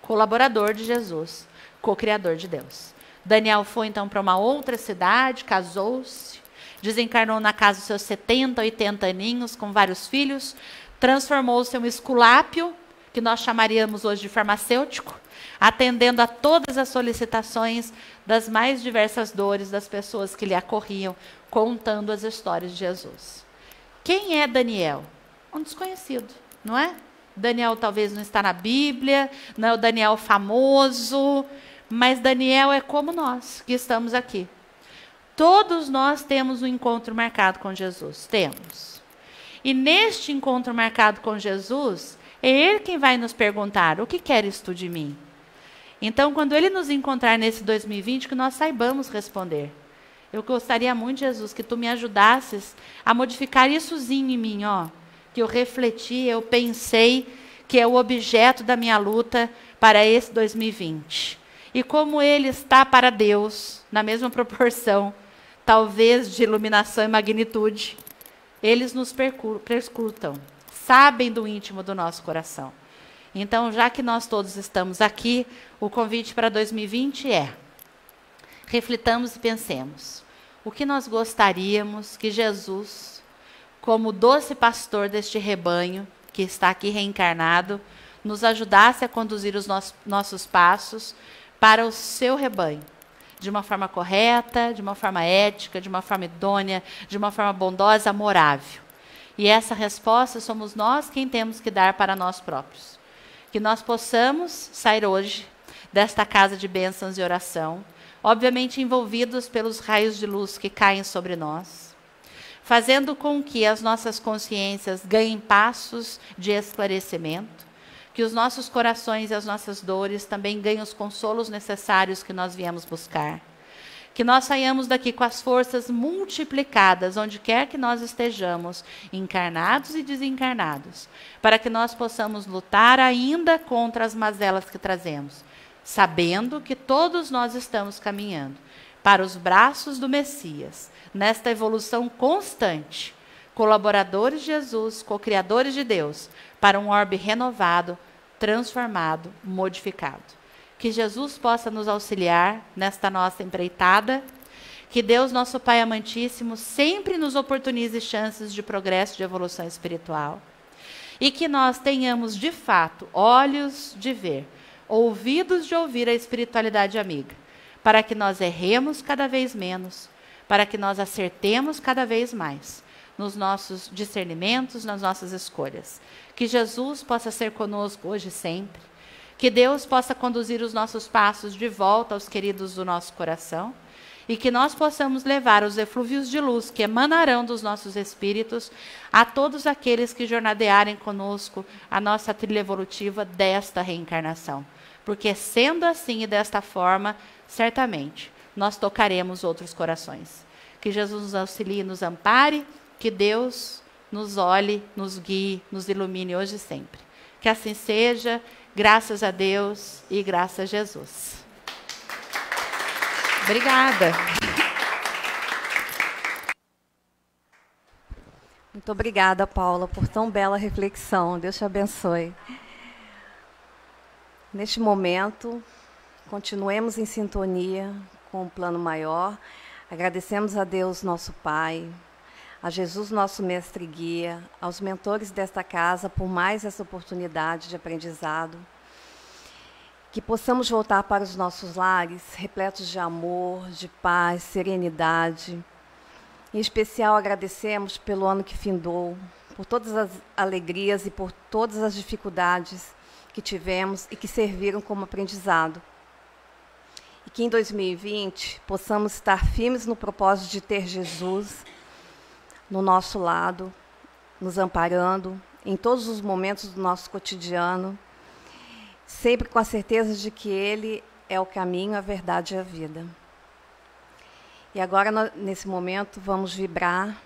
Colaborador de Jesus, co-criador de Deus. Daniel foi então para uma outra cidade, casou-se, desencarnou na casa dos seus 70, 80 aninhos, com vários filhos, transformou-se em um esculápio, que nós chamaríamos hoje de farmacêutico, atendendo a todas as solicitações das mais diversas dores das pessoas que lhe acorriam, contando as histórias de Jesus. Quem é Daniel? Um desconhecido, não é? Daniel talvez não está na Bíblia, não é o Daniel famoso, mas Daniel é como nós que estamos aqui. Todos nós temos um encontro marcado com Jesus. Temos. E neste encontro marcado com Jesus, é Ele quem vai nos perguntar: o que queres tu de mim? Então, quando Ele nos encontrar nesse 2020, que nós saibamos responder. Eu gostaria muito, Jesus, que tu me ajudasses a modificar issozinho em mim, ó. Que eu refleti, eu pensei que é o objeto da minha luta para esse 2020. E como ele está para Deus, na mesma [LAUGHS] proporção, talvez de iluminação e magnitude, eles nos perscrutam, sabem do íntimo do nosso coração. Então, já que nós todos estamos aqui, o convite para 2020 é: reflitamos e pensemos. O que nós gostaríamos que Jesus, como doce pastor deste rebanho, que está aqui reencarnado, nos ajudasse a conduzir os nossos, passos para o seu rebanho, de uma forma correta, de uma forma ética, de uma forma idônea, de uma forma bondosa, amorável. E essa resposta somos nós quem temos que dar para nós próprios. Que nós possamos sair hoje desta casa de bênçãos e oração, obviamente envolvidos pelos raios de luz que caem sobre nós, fazendo com que as nossas consciências ganhem passos de esclarecimento, que os nossos corações e as nossas dores também ganhem os consolos necessários que nós viemos buscar. Que nós saiamos daqui com as forças multiplicadas, onde quer que nós estejamos, encarnados e desencarnados, para que nós possamos lutar ainda contra as mazelas que trazemos, sabendo que todos nós estamos caminhando para os braços do Messias, nesta evolução constante, colaboradores de Jesus, co-criadores de Deus, para um orbe renovado, transformado, modificado. Que Jesus possa nos auxiliar nesta nossa empreitada. Que Deus, nosso Pai amantíssimo, sempre nos oportunize chances de progresso, de evolução espiritual. E que nós tenhamos, de fato, olhos de ver, ouvidos de ouvir a espiritualidade amiga, para que nós erremos cada vez menos, para que nós acertemos cada vez mais nos nossos discernimentos, nas nossas escolhas. Que Jesus possa ser conosco hoje e sempre. Que Deus possa conduzir os nossos passos de volta aos queridos do nosso coração. E que nós possamos levar os eflúvios de luz que emanarão dos nossos espíritos a todos aqueles que jornadearem conosco a nossa trilha evolutiva desta reencarnação. Porque sendo assim e desta forma, certamente, nós tocaremos outros corações. Que Jesus nos auxilie, nos ampare que Deus nos olhe, nos guie, nos ilumine hoje e sempre. Que assim seja, graças a Deus e graças a Jesus. Obrigada. Muito obrigada, Paula, por tão bela reflexão. Deus te abençoe. Neste momento, continuemos em sintonia com o plano maior. Agradecemos a Deus, nosso Pai, a Jesus, nosso mestre e guia, aos mentores desta casa por mais essa oportunidade de aprendizado. Que possamos voltar para os nossos lares repletos de amor, de paz, serenidade. Em especial, agradecemos pelo ano que findou, por todas as alegrias e por todas as dificuldades que tivemos e que serviram como aprendizado. E que em 2020 possamos estar firmes no propósito de ter Jesus no nosso lado, nos amparando em todos os momentos do nosso cotidiano, sempre com a certeza de que Ele é o caminho, a verdade e a vida. E agora, nesse momento, vamos vibrar,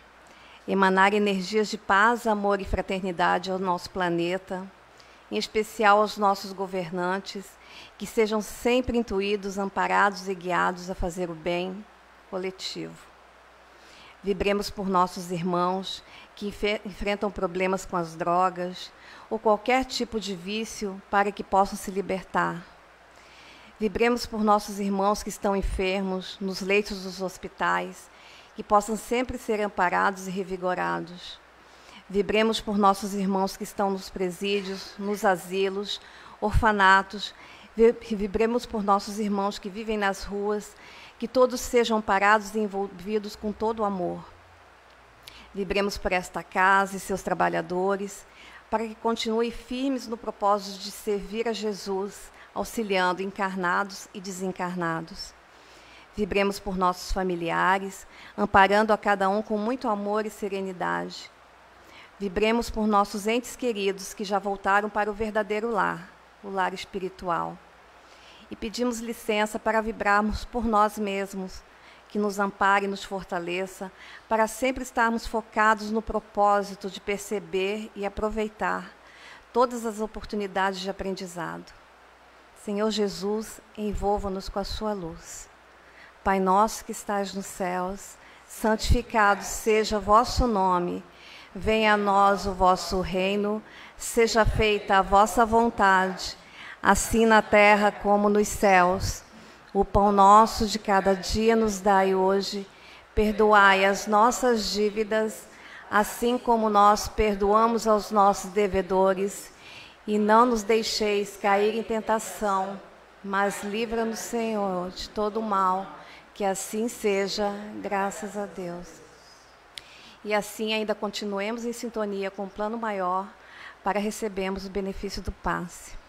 emanar energias de paz, amor e fraternidade ao nosso planeta, em especial aos nossos governantes, que sejam sempre intuídos, amparados e guiados a fazer o bem coletivo. Vibremos por nossos irmãos que enfrentam problemas com as drogas ou qualquer tipo de vício para que possam se libertar. Vibremos por nossos irmãos que estão enfermos nos leitos dos hospitais, que possam sempre ser amparados e revigorados. Vibremos por nossos irmãos que estão nos presídios, nos asilos, orfanatos. Vibremos por nossos irmãos que vivem nas ruas que todos sejam parados e envolvidos com todo o amor. Vibremos por esta casa e seus trabalhadores, para que continuem firmes no propósito de servir a Jesus, auxiliando encarnados e desencarnados. Vibremos por nossos familiares, amparando a cada um com muito amor e serenidade. Vibremos por nossos entes queridos que já voltaram para o verdadeiro lar, o lar espiritual e pedimos licença para vibrarmos por nós mesmos, que nos ampare e nos fortaleça, para sempre estarmos focados no propósito de perceber e aproveitar todas as oportunidades de aprendizado. Senhor Jesus, envolva-nos com a sua luz. Pai nosso que estás nos céus, santificado seja o vosso nome. Venha a nós o vosso reino, seja feita a vossa vontade assim na terra como nos céus. O pão nosso de cada dia nos dai hoje. Perdoai as nossas dívidas, assim como nós perdoamos aos nossos devedores. E não nos deixeis cair em tentação, mas livra-nos, Senhor, de todo mal. Que assim seja, graças a Deus. E assim ainda continuemos em sintonia com o plano maior para recebermos o benefício do passe.